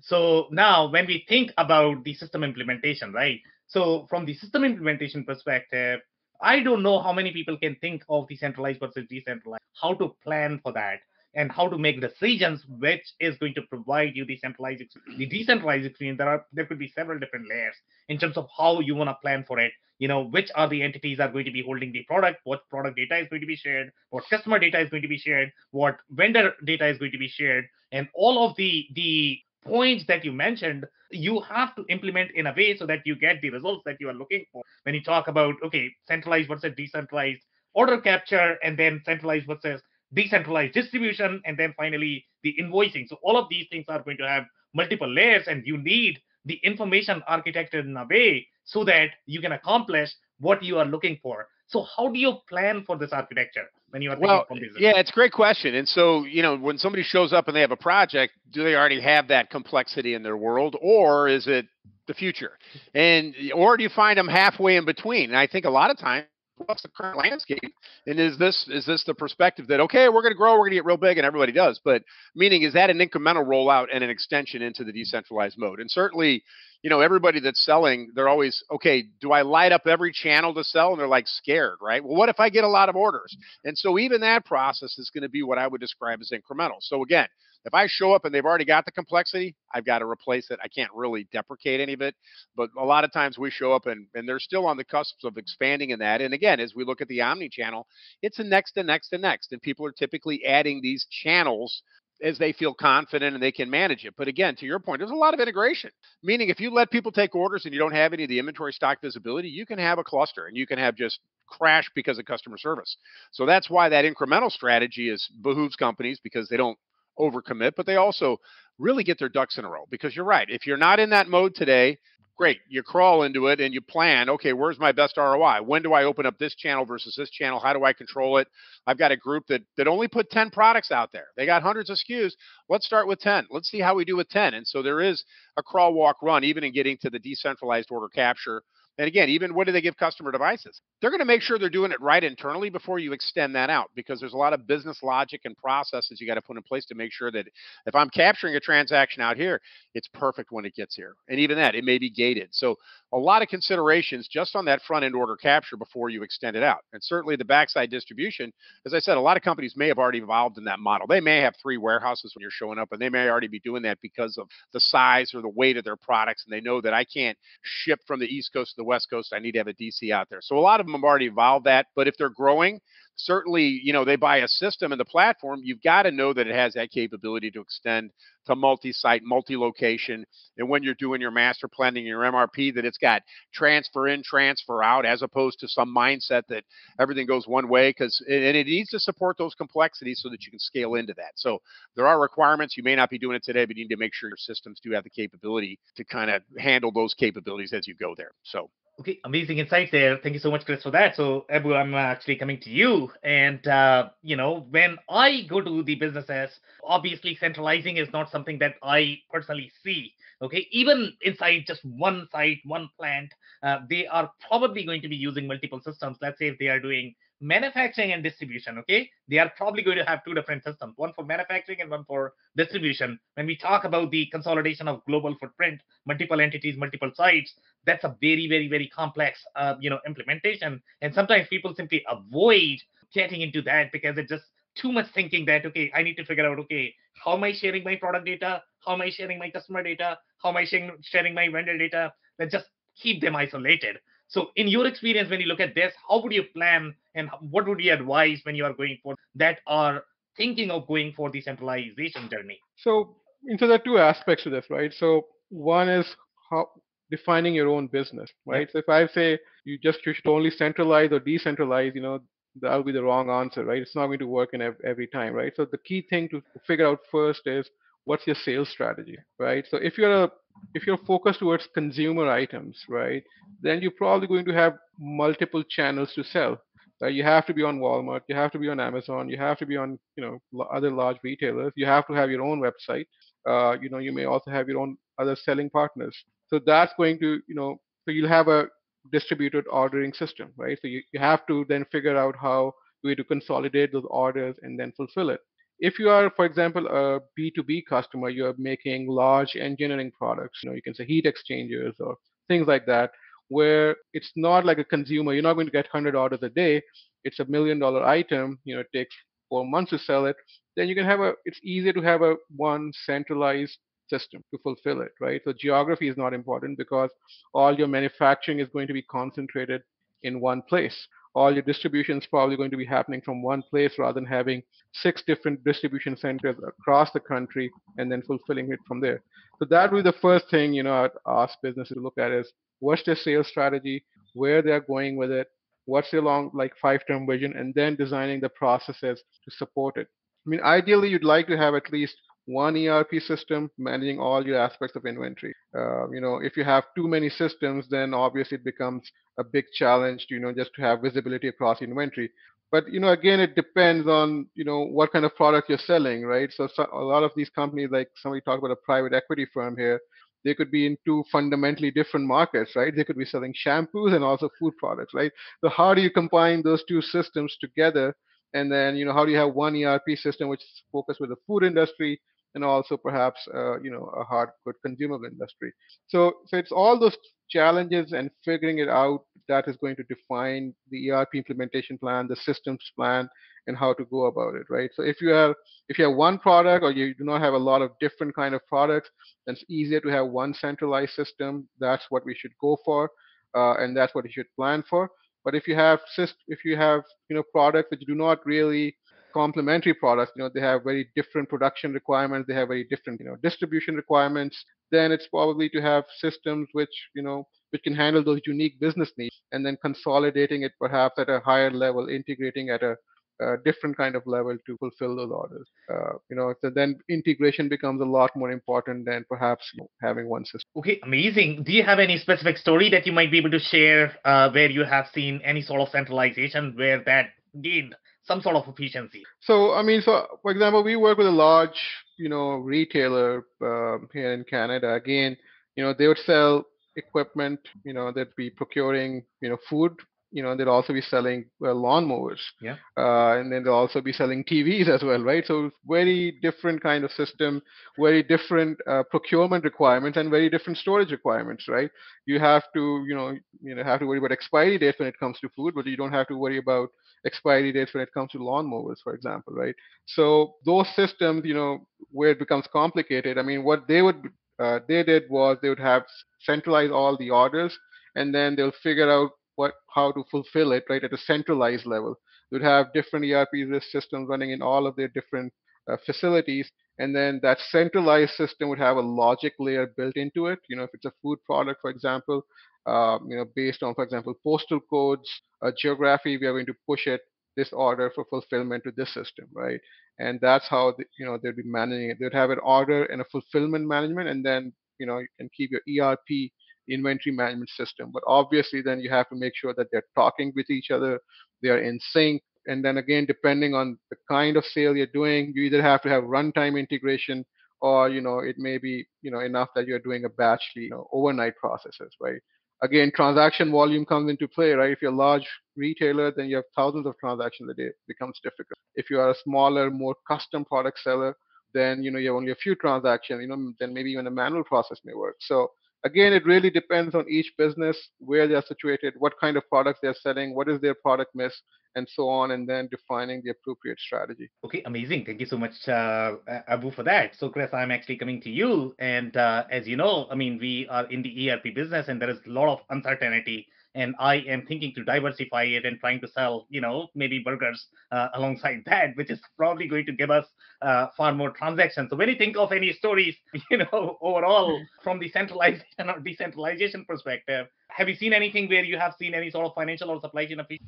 So now when we think about the system implementation, right? So from the system implementation perspective, I don't know how many people can think of the centralized versus decentralized, how to plan for that and how to make decisions which is going to provide you the centralized the decentralized experience there are there could be several different layers in terms of how you want to plan for it. You know which are the entities are going to be holding the product what product data is going to be shared what customer data is going to be shared what vendor data is going to be shared and all of the the points that you mentioned you have to implement in a way so that you get the results that you are looking for. When you talk about okay centralized versus decentralized order capture and then centralized versus decentralized distribution and then finally the invoicing so all of these things are going to have multiple layers and you need the information architected in a way so that you can accomplish what you are looking for. So how do you plan for this architecture when you are well, yeah, it's a great question. And so, you know, when somebody shows up and they have a project, do they already have that complexity in their world, or is it the future? And or do you find them halfway in between? And I think a lot of times what's the current landscape and is this is this the perspective that okay we're going to grow we're going to get real big and everybody does but meaning is that an incremental rollout and an extension into the decentralized mode? And certainly you know everybody that's selling they're always okay do i light up every channel to sell? And they're like scared right? Well what if i get a lot of orders? And so even that process is going to be what i would describe as incremental. So again if I show up and they've already got the complexity, I've got to replace it. I can't really deprecate any of it. But a lot of times we show up and, and they're still on the cusp of expanding in that. And again, as we look at the omni channel, it's a next and next and next. And people are typically adding these channels as they feel confident and they can manage it. But again, to your point, there's a lot of integration. Meaning, if you let people take orders and you don't have any of the inventory stock visibility, you can have a cluster and you can have just crash because of customer service. So that's why that incremental strategy is behooves companies because they don't overcommit, but they also really get their ducks in a row because you're right. If you're not in that mode today, great. You crawl into it and you plan, okay, where's my best ROI? When do I open up this channel versus this channel? How do I control it? I've got a group that that only put 10 products out there. They got hundreds of SKUs. Let's start with 10. Let's see how we do with 10. And so there is a crawl walk run even in getting to the decentralized order capture and again, even what do they give customer devices? They're going to make sure they're doing it right internally before you extend that out because there's a lot of business logic and processes you got to put in place to make sure that if I'm capturing a transaction out here, it's perfect when it gets here. And even that, it may be gated. So a lot of considerations just on that front end order capture before you extend it out. And certainly the backside distribution, as I said, a lot of companies may have already evolved in that model. They may have three warehouses when you're showing up, and they may already be doing that because of the size or the weight of their products. And they know that I can't ship from the East Coast to the West Coast. I need to have a DC out there. So a lot of them have already evolved that. But if they're growing, certainly, you know, they buy a system and the platform, you've got to know that it has that capability to extend to multi-site, multi-location. And when you're doing your master planning, your MRP, that it's got transfer in, transfer out, as opposed to some mindset that everything goes one way. Because and it needs to support those complexities so that you can scale into that. So there are requirements. You may not be doing it today, but you need to make sure your systems do have the capability to kind of handle those capabilities as you go there. So Okay, amazing insight there. Thank you so much, Chris, for that. So, Abu, I'm actually coming to you. And, uh, you know, when I go to the businesses, obviously centralizing is not something that I personally see. Okay, even inside just one site, one plant, uh, they are probably going to be using multiple systems. Let's say if they are doing manufacturing and distribution okay? They are probably going to have two different systems one for manufacturing and one for distribution. When we talk about the consolidation of global footprint multiple entities multiple sites that's a very very very complex uh, you know implementation. And sometimes people simply avoid getting into that because it's just too much thinking that okay i need to figure out okay how am i sharing my product data? How am i sharing my customer data? How am i sharing, sharing my vendor data? Let's just keep them isolated so, in your experience, when you look at this, how would you plan and what would you advise when you are going for that are thinking of going for the centralization journey? So, so there are two aspects to this, right? So, one is how defining your own business, right? So, if I say you just you should only centralize or decentralize, you know, that'll be the wrong answer, right? It's not going to work in every time, right? So, the key thing to figure out first is what's your sales strategy, right? So, if you're a if you're focused towards consumer items, right, then you're probably going to have multiple channels to sell. Right? You have to be on Walmart, you have to be on Amazon, you have to be on you know other large retailers. You have to have your own website. Uh, you know, you may also have your own other selling partners. So that's going to you know, so you'll have a distributed ordering system, right? So you, you have to then figure out how you to consolidate those orders and then fulfill it if you are, for example, a B2B customer, you're making large engineering products, you know, you can say heat exchangers or things like that. where it's not like a consumer. You're not going to get 100 orders a day. It's a million dollar item. You know, it takes four months to sell it. Then you can have a. It's easier to have a one centralized system to fulfill it, right? So geography is not important because all your manufacturing is going to be concentrated in one place. All your distribution is probably going to be happening from one place rather than having six different distribution centers across the country and then fulfilling it from there. So that would be the first thing, you know, I'd ask businesses to look at is what's their sales strategy, where they're going with it, what's their long, like five-term vision, and then designing the processes to support it. I mean, ideally, you'd like to have at least one ERP system managing all your aspects of inventory. Uh, you know, if you have too many systems, then obviously it becomes a big challenge, to, you know, just to have visibility across inventory. But you know, again, it depends on you know what kind of product you're selling, right? So, so a lot of these companies, like somebody talked about a private equity firm here, they could be in two fundamentally different markets, right? They could be selling shampoos and also food products, right? So how do you combine those two systems together? And then, you know, how do you have one ERP system which is focused with the food industry and also perhaps uh, you know a hard good consumable industry. So so it's all those challenges and figuring it out that is going to define the ERP implementation plan, the systems plan, and how to go about it, right? So if you have if you have one product or you do not have a lot of different kind of products, then it's easier to have one centralized system. That's what we should go for, uh, and that's what you should plan for. But if you have if you have you know products which do not really complementary products, you know, they have very different production requirements, they have very different, you know, distribution requirements, then it's probably to have systems which, you know, which can handle those unique business needs and then consolidating it perhaps at a higher level, integrating at a, a different kind of level to fulfill those orders. Uh, you know, so then integration becomes a lot more important than perhaps you know, having one system. Okay, amazing. Do you have any specific story that you might be able to share uh, where you have seen any sort of centralization where that gained some sort of efficiency. So, I mean, so for example, we work with a large, you know, retailer uh, here in Canada. Again, you know, they would sell equipment, you know, they'd be procuring, you know, food you know they'll also be selling uh, lawnmowers yeah uh, and then they'll also be selling tvs as well right so very different kind of system very different uh, procurement requirements and very different storage requirements right you have to you know you know have to worry about expiry dates when it comes to food but you don't have to worry about expiry dates when it comes to lawnmowers for example right so those systems you know where it becomes complicated i mean what they would uh, they did was they would have centralized all the orders and then they'll figure out what how to fulfill it right at a centralized level. You'd have different ERP systems running in all of their different uh, facilities, and then that centralized system would have a logic layer built into it. You know, if it's a food product, for example, uh, you know, based on, for example, postal codes, uh, geography, we are going to push it this order for fulfillment to this system, right? And that's how the, you know they'd be managing it. They'd have an order and a fulfillment management, and then you know you can keep your ERP inventory management system. But obviously, then you have to make sure that they're talking with each other, they are in sync. And then again, depending on the kind of sale you're doing, you either have to have runtime integration or you know it may be you know enough that you're doing a batch you know overnight processes right again transaction volume comes into play right? If you're a large retailer then you have thousands of transactions a day. It becomes difficult. If you are a smaller more custom product seller then you know you have only a few transactions you know then maybe even a manual process may work. So Again, it really depends on each business, where they're situated, what kind of products they're selling, what is their product mix, and so on, and then defining the appropriate strategy. Okay, amazing. Thank you so much, uh, Abu, for that. So, Chris, I'm actually coming to you. And uh, as you know, I mean, we are in the ERP business, and there is a lot of uncertainty and I am thinking to diversify it and trying to sell, you know, maybe burgers uh, alongside that, which is probably going to give us uh, far more transactions. So when you think of any stories, you know, overall from the centralization or decentralization perspective, have you seen anything where you have seen any sort of financial or supply chain efficiency?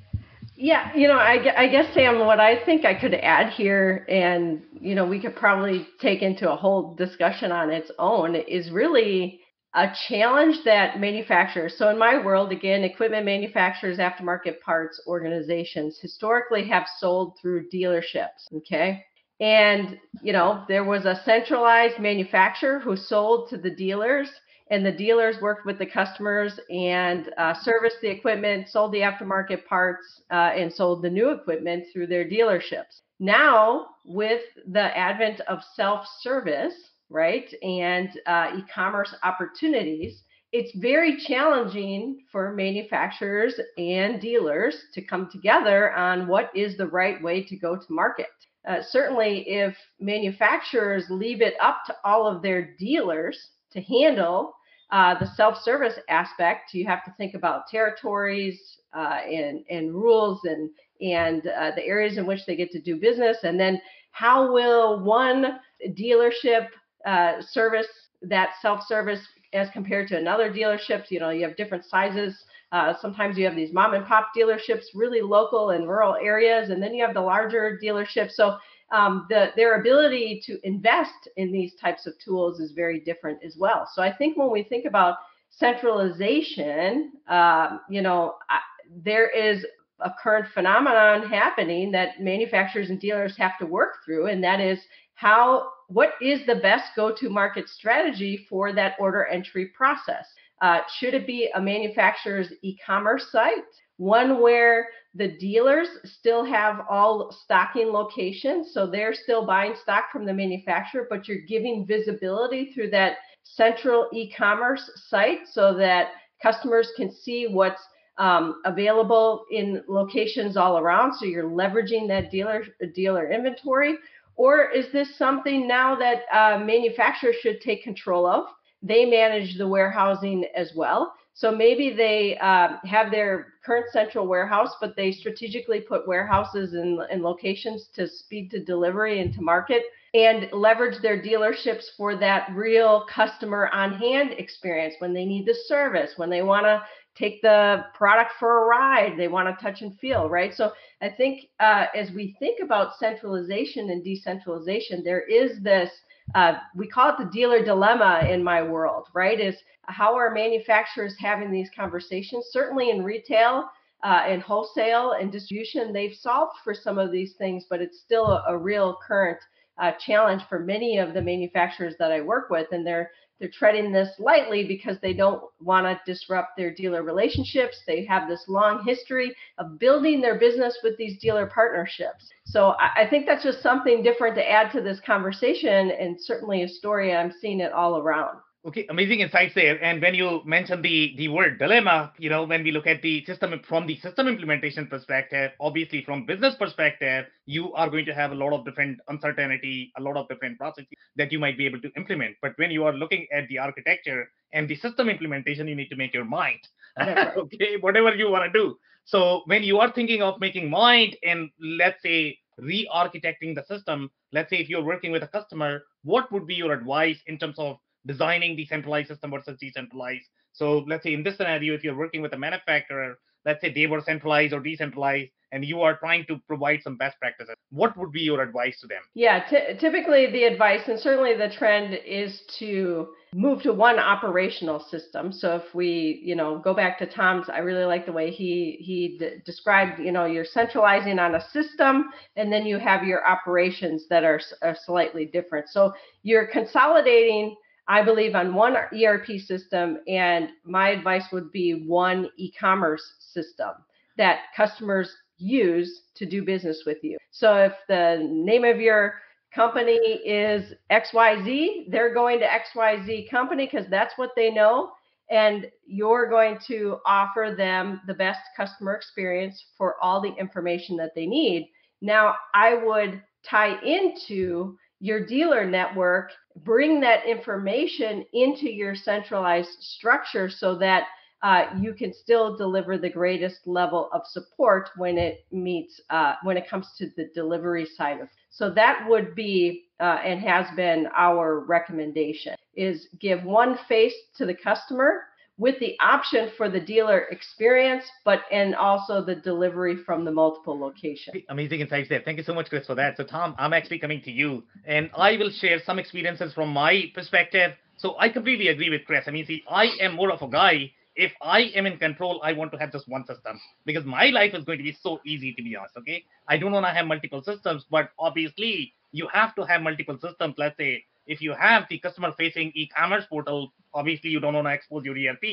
Yeah, you know, I, I guess Sam, what I think I could add here, and you know, we could probably take into a whole discussion on its own, is really a challenge that manufacturers, so in my world, again, equipment manufacturers, aftermarket parts organizations historically have sold through dealerships. Okay. And, you know, there was a centralized manufacturer who sold to the dealers, and the dealers worked with the customers and uh, serviced the equipment, sold the aftermarket parts, uh, and sold the new equipment through their dealerships. Now, with the advent of self service, right? And uh, e commerce opportunities, it's very challenging for manufacturers and dealers to come together on what is the right way to go to market. Uh, certainly, if manufacturers leave it up to all of their dealers to handle uh, the self-service aspect, you have to think about territories uh, and and rules and and uh, the areas in which they get to do business, and then how will one dealership uh, service that self-service as compared to another dealership. You know, you have different sizes. Uh, sometimes you have these mom and pop dealerships, really local in rural areas, and then you have the larger dealerships. So um, the, their ability to invest in these types of tools is very different as well. So I think when we think about centralization, uh, you know, I, there is a current phenomenon happening that manufacturers and dealers have to work through, and that is how what is the best go-to-market strategy for that order entry process? Uh, should it be a manufacturer's e-commerce site, one where the dealers still have all stocking locations, so they're still buying stock from the manufacturer, but you're giving visibility through that central e-commerce site so that customers can see what's um, available in locations all around. So you're leveraging that dealer dealer inventory, or is this something now that uh, manufacturers should take control of? They manage the warehousing as well. So maybe they uh, have their current central warehouse, but they strategically put warehouses in, in locations to speed to delivery and to market and leverage their dealerships for that real customer on hand experience when they need the service, when they want to take the product for a ride. They want to touch and feel, right? So I think uh, as we think about centralization and decentralization, there is this. Uh, we call it the dealer dilemma in my world, right? Is how are manufacturers having these conversations? Certainly in retail, uh, and wholesale and distribution, they've solved for some of these things, but it's still a, a real current uh, challenge for many of the manufacturers that I work with, and they're they're treading this lightly because they don't want to disrupt their dealer relationships. They have this long history of building their business with these dealer partnerships. So I, I think that's just something different to add to this conversation, and certainly a story I'm seeing it all around. Okay, amazing insights there. And when you mentioned the the word dilemma, you know, when we look at the system from the system implementation perspective, obviously from business perspective, you are going to have a lot of different uncertainty, a lot of different processes that you might be able to implement. But when you are looking at the architecture and the system implementation, you need to make your mind. okay, whatever you want to do. So when you are thinking of making mind and let's say re-architecting the system, let's say if you're working with a customer, what would be your advice in terms of designing decentralized system versus decentralized. So let's say in this scenario, if you're working with a manufacturer, let's say they were centralized or decentralized, and you are trying to provide some best practices, what would be your advice to them? Yeah, t- typically the advice, and certainly the trend, is to move to one operational system. So if we, you know, go back to Tom's, I really like the way he he d- described, you know, you're centralizing on a system, and then you have your operations that are, are slightly different. So you're consolidating I believe on one ERP system, and my advice would be one e commerce system that customers use to do business with you. So if the name of your company is XYZ, they're going to XYZ company because that's what they know. And you're going to offer them the best customer experience for all the information that they need. Now, I would tie into your dealer network, bring that information into your centralized structure so that uh, you can still deliver the greatest level of support when it meets uh, when it comes to the delivery side of. So that would be uh, and has been our recommendation is give one face to the customer with the option for the dealer experience, but and also the delivery from the multiple locations. Amazing insights there. Thank you so much, Chris, for that. So, Tom, I'm actually coming to you, and I will share some experiences from my perspective. So, I completely agree with Chris. I mean, see, I am more of a guy. If I am in control, I want to have just one system because my life is going to be so easy, to be honest. Okay, I don't want to have multiple systems, but obviously, you have to have multiple systems. Let's say if you have the customer facing e-commerce portal obviously you don't want to expose your erp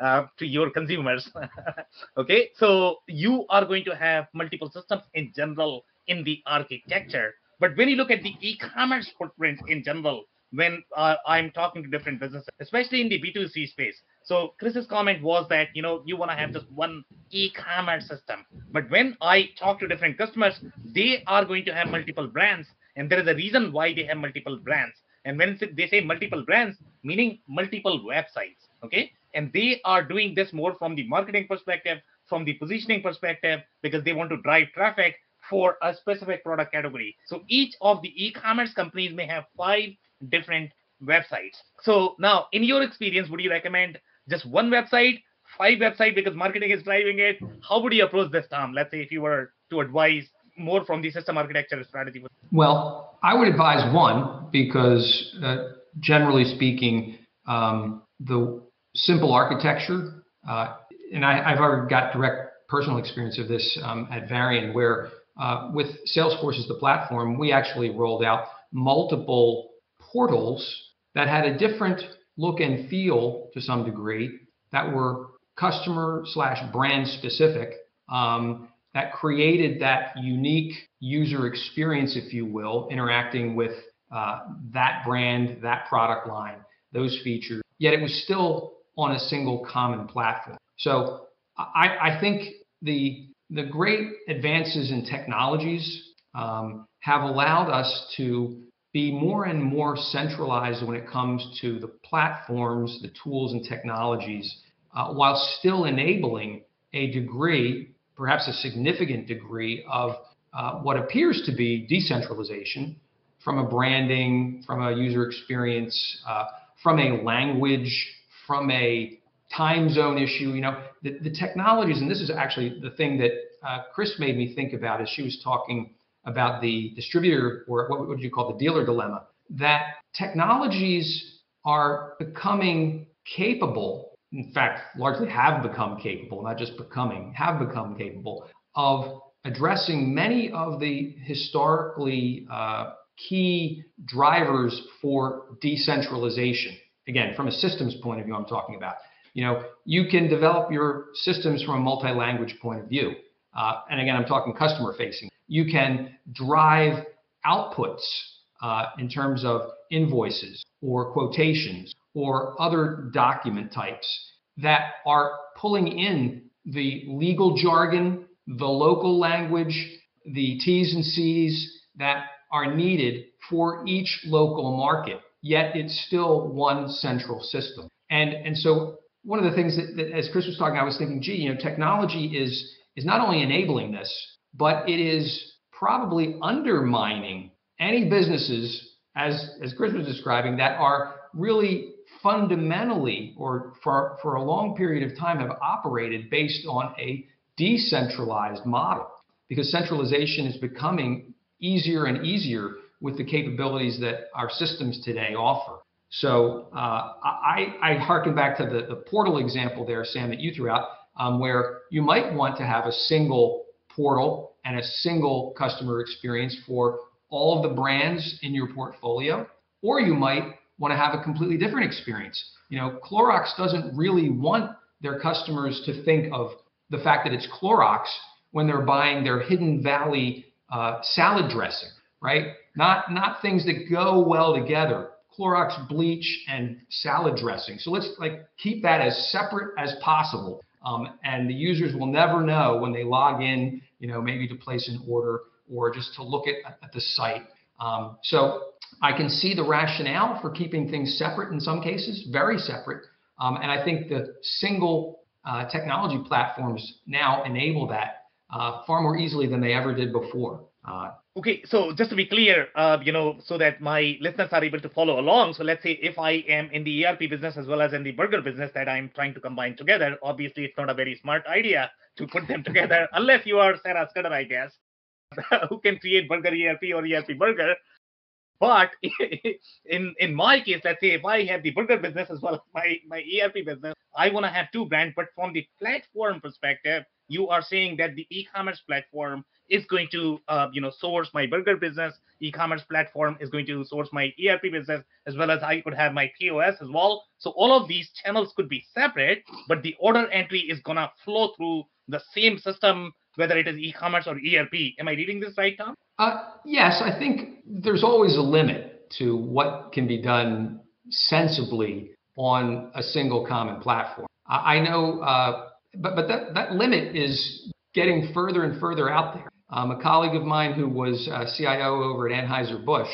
uh, to your consumers okay so you are going to have multiple systems in general in the architecture but when you look at the e-commerce footprint in general when uh, i'm talking to different businesses especially in the b2c space So Chris's comment was that you know you want to have just one e-commerce system. But when I talk to different customers, they are going to have multiple brands, and there is a reason why they have multiple brands. And when they say multiple brands, meaning multiple websites, okay? And they are doing this more from the marketing perspective, from the positioning perspective, because they want to drive traffic for a specific product category. So each of the e-commerce companies may have five different websites. So now, in your experience, would you recommend just one website, five website because marketing is driving it? How would you approach this, Tom? Let's say if you were to advise more from the system architecture strategy. Well, I would advise one because, uh, generally speaking, um, the simple architecture, uh, and I, have already got direct personal experience of this um, at Varian, where uh, with Salesforce as the platform, we actually rolled out multiple portals that had a different look and feel to some degree that were customer slash brand specific um, that created that unique user experience, if you will, interacting with uh, that brand, that product line, those features. Yet it was still on a single common platform. So I, I think the the great advances in technologies um, have allowed us to be more and more centralized when it comes to the platforms, the tools, and technologies, uh, while still enabling a degree, perhaps a significant degree, of uh, what appears to be decentralization from a branding, from a user experience, uh, from a language, from a time zone issue. You know, the, the technologies, and this is actually the thing that uh, Chris made me think about as she was talking about the distributor, or what would you call the dealer dilemma, that technologies are becoming capable, in fact, largely have become capable, not just becoming, have become capable of addressing many of the historically uh, key drivers for decentralization. Again, from a systems point of view, I'm talking about. You know, you can develop your systems from a multi-language point of view. Uh, and again, I'm talking customer facing. You can drive outputs uh, in terms of invoices or quotations or other document types that are pulling in the legal jargon, the local language, the T's and C's that are needed for each local market. Yet it's still one central system. And, and so one of the things that, that, as Chris was talking, I was thinking, gee, you know, technology is is not only enabling this, but it is probably undermining any businesses, as as Chris was describing, that are really fundamentally or for, for a long period of time have operated based on a decentralized model because centralization is becoming easier and easier with the capabilities that our systems today offer. So uh, I, I harken back to the, the portal example there, Sam, that you threw out, um, where you might want to have a single portal and a single customer experience for all of the brands in your portfolio, or you might want to have a completely different experience. You know, Clorox doesn't really want their customers to think of the fact that it's Clorox when they're buying their Hidden Valley uh, salad dressing, right? Not not things that go well together. Clorox bleach and salad dressing. So let's like keep that as separate as possible. Um, and the users will never know when they log in, you know, maybe to place an order or just to look at, at the site. Um, so I can see the rationale for keeping things separate in some cases, very separate. Um, and I think the single uh, technology platforms now enable that uh, far more easily than they ever did before. Uh, okay, so just to be clear, uh, you know, so that my listeners are able to follow along. So let's say if I am in the ERP business as well as in the burger business that I'm trying to combine together, obviously it's not a very smart idea to put them together unless you are Sarah Scudder, I guess, who can create burger ERP or ERP burger. But in in my case, let's say if I have the burger business as well as my, my ERP business, I want to have two brands. But from the platform perspective, you are saying that the e-commerce platform is going to uh, you know source my burger business e-commerce platform is going to source my erp business as well as i could have my pos as well so all of these channels could be separate but the order entry is going to flow through the same system whether it is e-commerce or erp am i reading this right tom uh, yes i think there's always a limit to what can be done sensibly on a single common platform. I, I know, uh, but but that that limit is getting further and further out there. Um, a colleague of mine who was uh, CIO over at Anheuser Busch,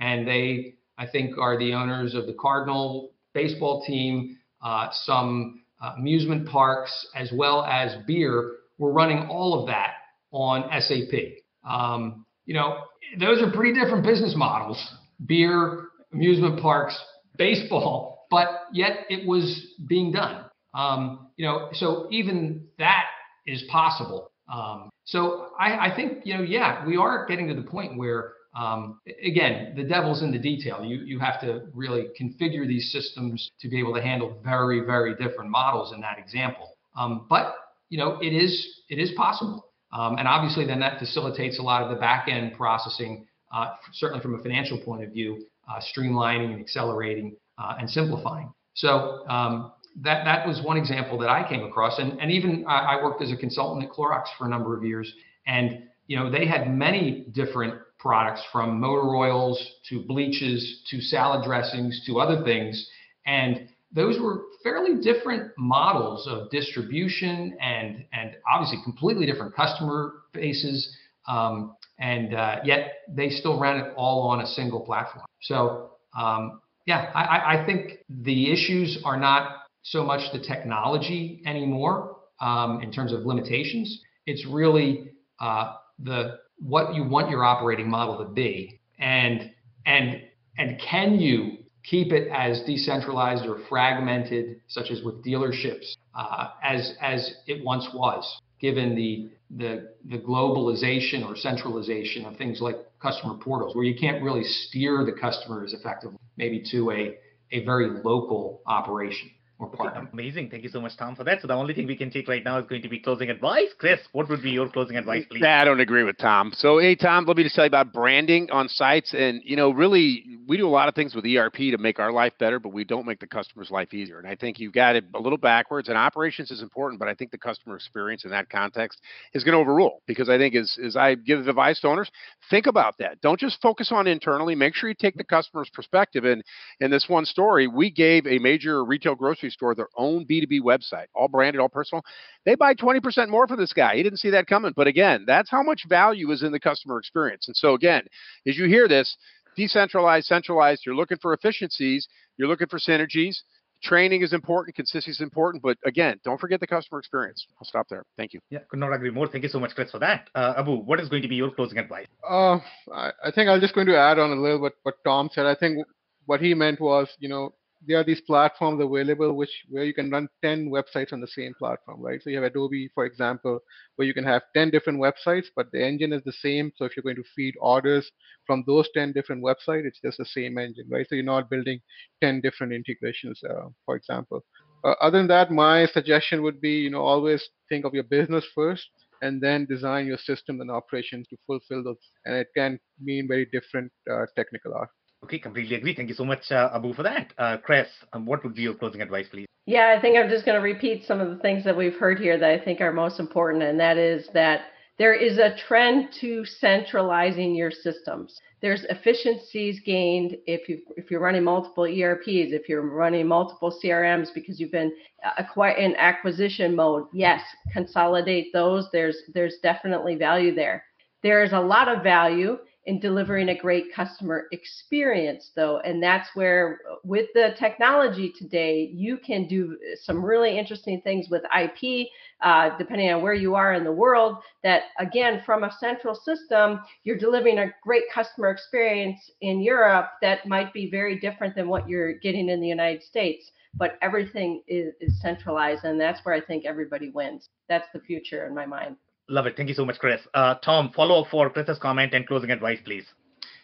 and they I think are the owners of the Cardinal baseball team, uh, some uh, amusement parks, as well as beer. We're running all of that on SAP. Um, you know, those are pretty different business models beer, amusement parks, baseball, but yet it was being done. Um, you know, so even that is possible. Um, so I, I, think, you know, yeah, we are getting to the point where, um, again, the devil's in the detail. You, you have to really configure these systems to be able to handle very, very different models in that example. Um, but, you know, it is, it is possible. Um, and obviously, then that facilitates a lot of the back end processing, uh, certainly from a financial point of view, uh, streamlining and accelerating uh, and simplifying. So um, that that was one example that I came across, and and even I, I worked as a consultant at Clorox for a number of years, and you know they had many different products from motor oils to bleaches to salad dressings to other things, and those were fairly different models of distribution and and obviously completely different customer bases. Um, and uh, yet they still ran it all on a single platform. So um, yeah, I, I, think the issues are not so much the technology anymore um, in terms of limitations. It's really uh, the what you want your operating model to be, and and and can you keep it as decentralized or fragmented, such as with dealerships, uh, as as it once was, given the the the globalization or centralization of things like customer portals, where you can't really steer the customers effectively, maybe to a a very local operation or partner. Amazing. Thank you so much, Tom, for that. So the only thing we can take right now is going to be closing advice. Chris, what would be your closing advice, please? Nah, I don't agree with Tom. So, hey, Tom, let me just tell you about branding on sites. And, you know, really, we do a lot of things with ERP to make our life better, but we don't make the customer's life easier. And I think you've got it a little backwards. And operations is important, but I think the customer experience in that context is going to overrule because I think as, as I give advice to owners, think about that. Don't just focus on internally. Make sure you take the customer's perspective. And in this one story, we gave a major retail grocery store their own B2B website, all branded, all personal. They buy 20% more for this guy. He didn't see that coming. But again, that's how much value is in the customer experience. And so, again, as you hear this, decentralized, centralized, you're looking for efficiencies, you're looking for synergies. Training is important, consistency is important, but again, don't forget the customer experience. I'll stop there. Thank you. Yeah, could not agree more. Thank you so much, Chris, for that. Uh, Abu, what is going to be your closing advice? Uh, I, I think I'm just going to add on a little bit what Tom said. I think what he meant was, you know, there are these platforms available which where you can run 10 websites on the same platform right? So you have adobe for example where you can have 10 different websites but the engine is the same. So if you're going to feed orders from those 10 different websites it's just the same engine right? So you're not building 10 different integrations uh, for example. Uh, other than that my suggestion would be you know always think of your business first and then design your system and operations to fulfill those. And it can mean very different uh, technical art Okay, completely agree. Thank you so much, uh, Abu, for that. Uh, Chris, um, what would be your closing advice, please? Yeah, I think I'm just going to repeat some of the things that we've heard here that I think are most important, and that is that there is a trend to centralizing your systems. There's efficiencies gained if you if you're running multiple ERPs, if you're running multiple CRMs because you've been acquire in acquisition mode. Yes, consolidate those. There's there's definitely value there. There is a lot of value in delivering a great customer experience though and that's where with the technology today you can do some really interesting things with ip uh, depending on where you are in the world that again from a central system you're delivering a great customer experience in europe that might be very different than what you're getting in the united states but everything is, is centralized and that's where i think everybody wins. That's the future in my mind Love it. Thank you so much, Chris. Uh, Tom, follow up for Chris's comment and closing advice, please.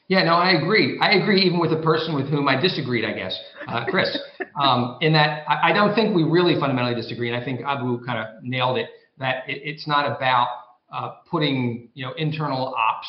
Yeah, no, I agree. I agree even with a person with whom I disagreed, I guess, uh, Chris, um, in that I, I, don't think we really fundamentally disagree. And I think Abu kind of nailed it that it, it's not about uh, putting, you know, internal ops,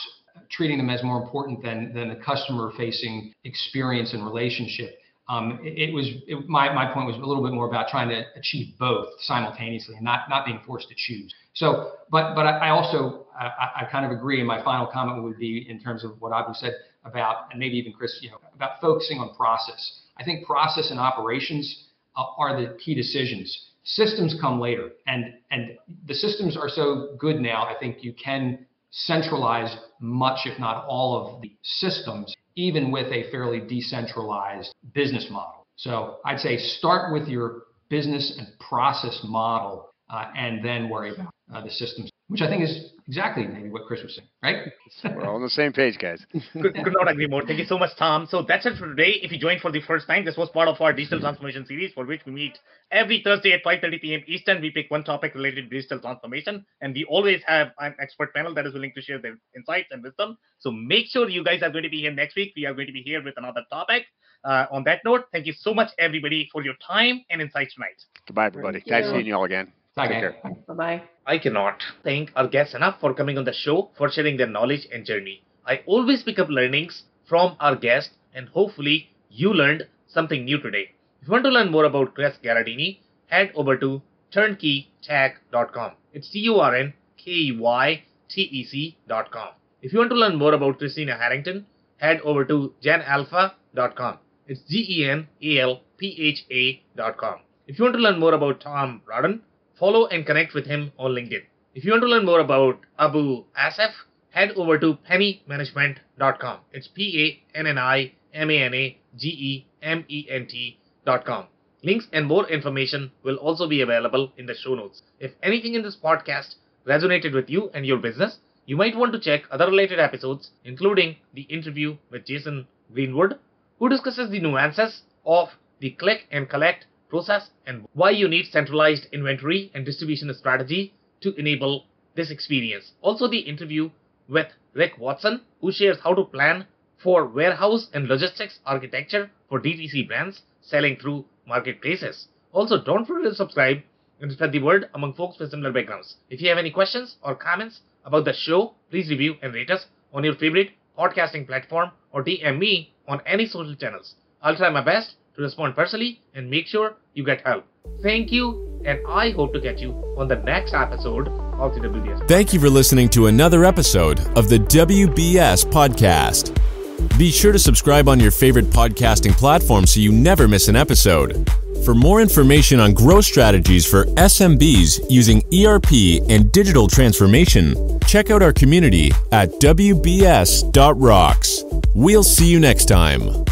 treating them as more important than, than the customer facing experience and relationship. Um, it, it, was it, my, my point was a little bit more about trying to achieve both simultaneously and not not being forced to choose. So, but but I, also I, I, kind of agree. And my final comment would be in terms of what Abu said about, and maybe even Chris, you know, about focusing on process. I think process and operations uh, are the key decisions. Systems come later, and and the systems are so good now. I think you can centralize much, if not all, of the systems, even with a fairly decentralized business model. So I'd say start with your business and process model, uh, and then worry about uh, the systems, which I think is exactly maybe what Chris was saying, right? We're all on the same page, guys. could, could not agree more. Thank you so much, Tom. So that's it for today. If you joined for the first time, this was part of our digital transformation series, for which we meet every Thursday at 5:30 p.m. Eastern. We pick one topic related to digital transformation, and we always have an expert panel that is willing to share their insights and wisdom. So make sure you guys are going to be here next week. We are going to be here with another topic. Uh, on that note, thank you so much, everybody, for your time and insights tonight. Goodbye, everybody. Nice seeing you all again. Bye, Take care. Bye bye. I cannot thank our guests enough for coming on the show, for sharing their knowledge and journey. I always pick up learnings from our guests, and hopefully, you learned something new today. If you want to learn more about Chris Garadini, head over to turnkeytec.com. It's T U R N K E Y T E C.com. If you want to learn more about Christina Harrington, head over to genalpha.com. It's G E N A L P H A.com. If you want to learn more about Tom Rodden, follow and connect with him on LinkedIn. If you want to learn more about Abu Asif, head over to pannimanagement.com. It's P A N N I M A N A G E M E N T.com. Links and more information will also be available in the show notes. If anything in this podcast resonated with you and your business, you might want to check other related episodes, including the interview with Jason Greenwood, who discusses the nuances of the click and collect process and why you need centralized inventory and distribution strategy to enable this experience. Also, the interview with Rick Watson, who shares how to plan for warehouse and logistics architecture for DTC brands selling through marketplaces. Also, don't forget to subscribe and spread the word among folks with similar backgrounds. If you have any questions or comments about the show, please review and rate us on your favorite podcasting platform or DM me on any social channels. I'll try my best to respond personally and make sure you get help. Thank you, and I hope to catch you on the next episode of the WBS. Thank you for listening to another episode of the WBS Podcast. Be sure to subscribe on your favorite podcasting platform so you never miss an episode. For more information on growth strategies for SMBs using ERP and digital transformation, check out our community at WBS.rocks. We'll see you next time.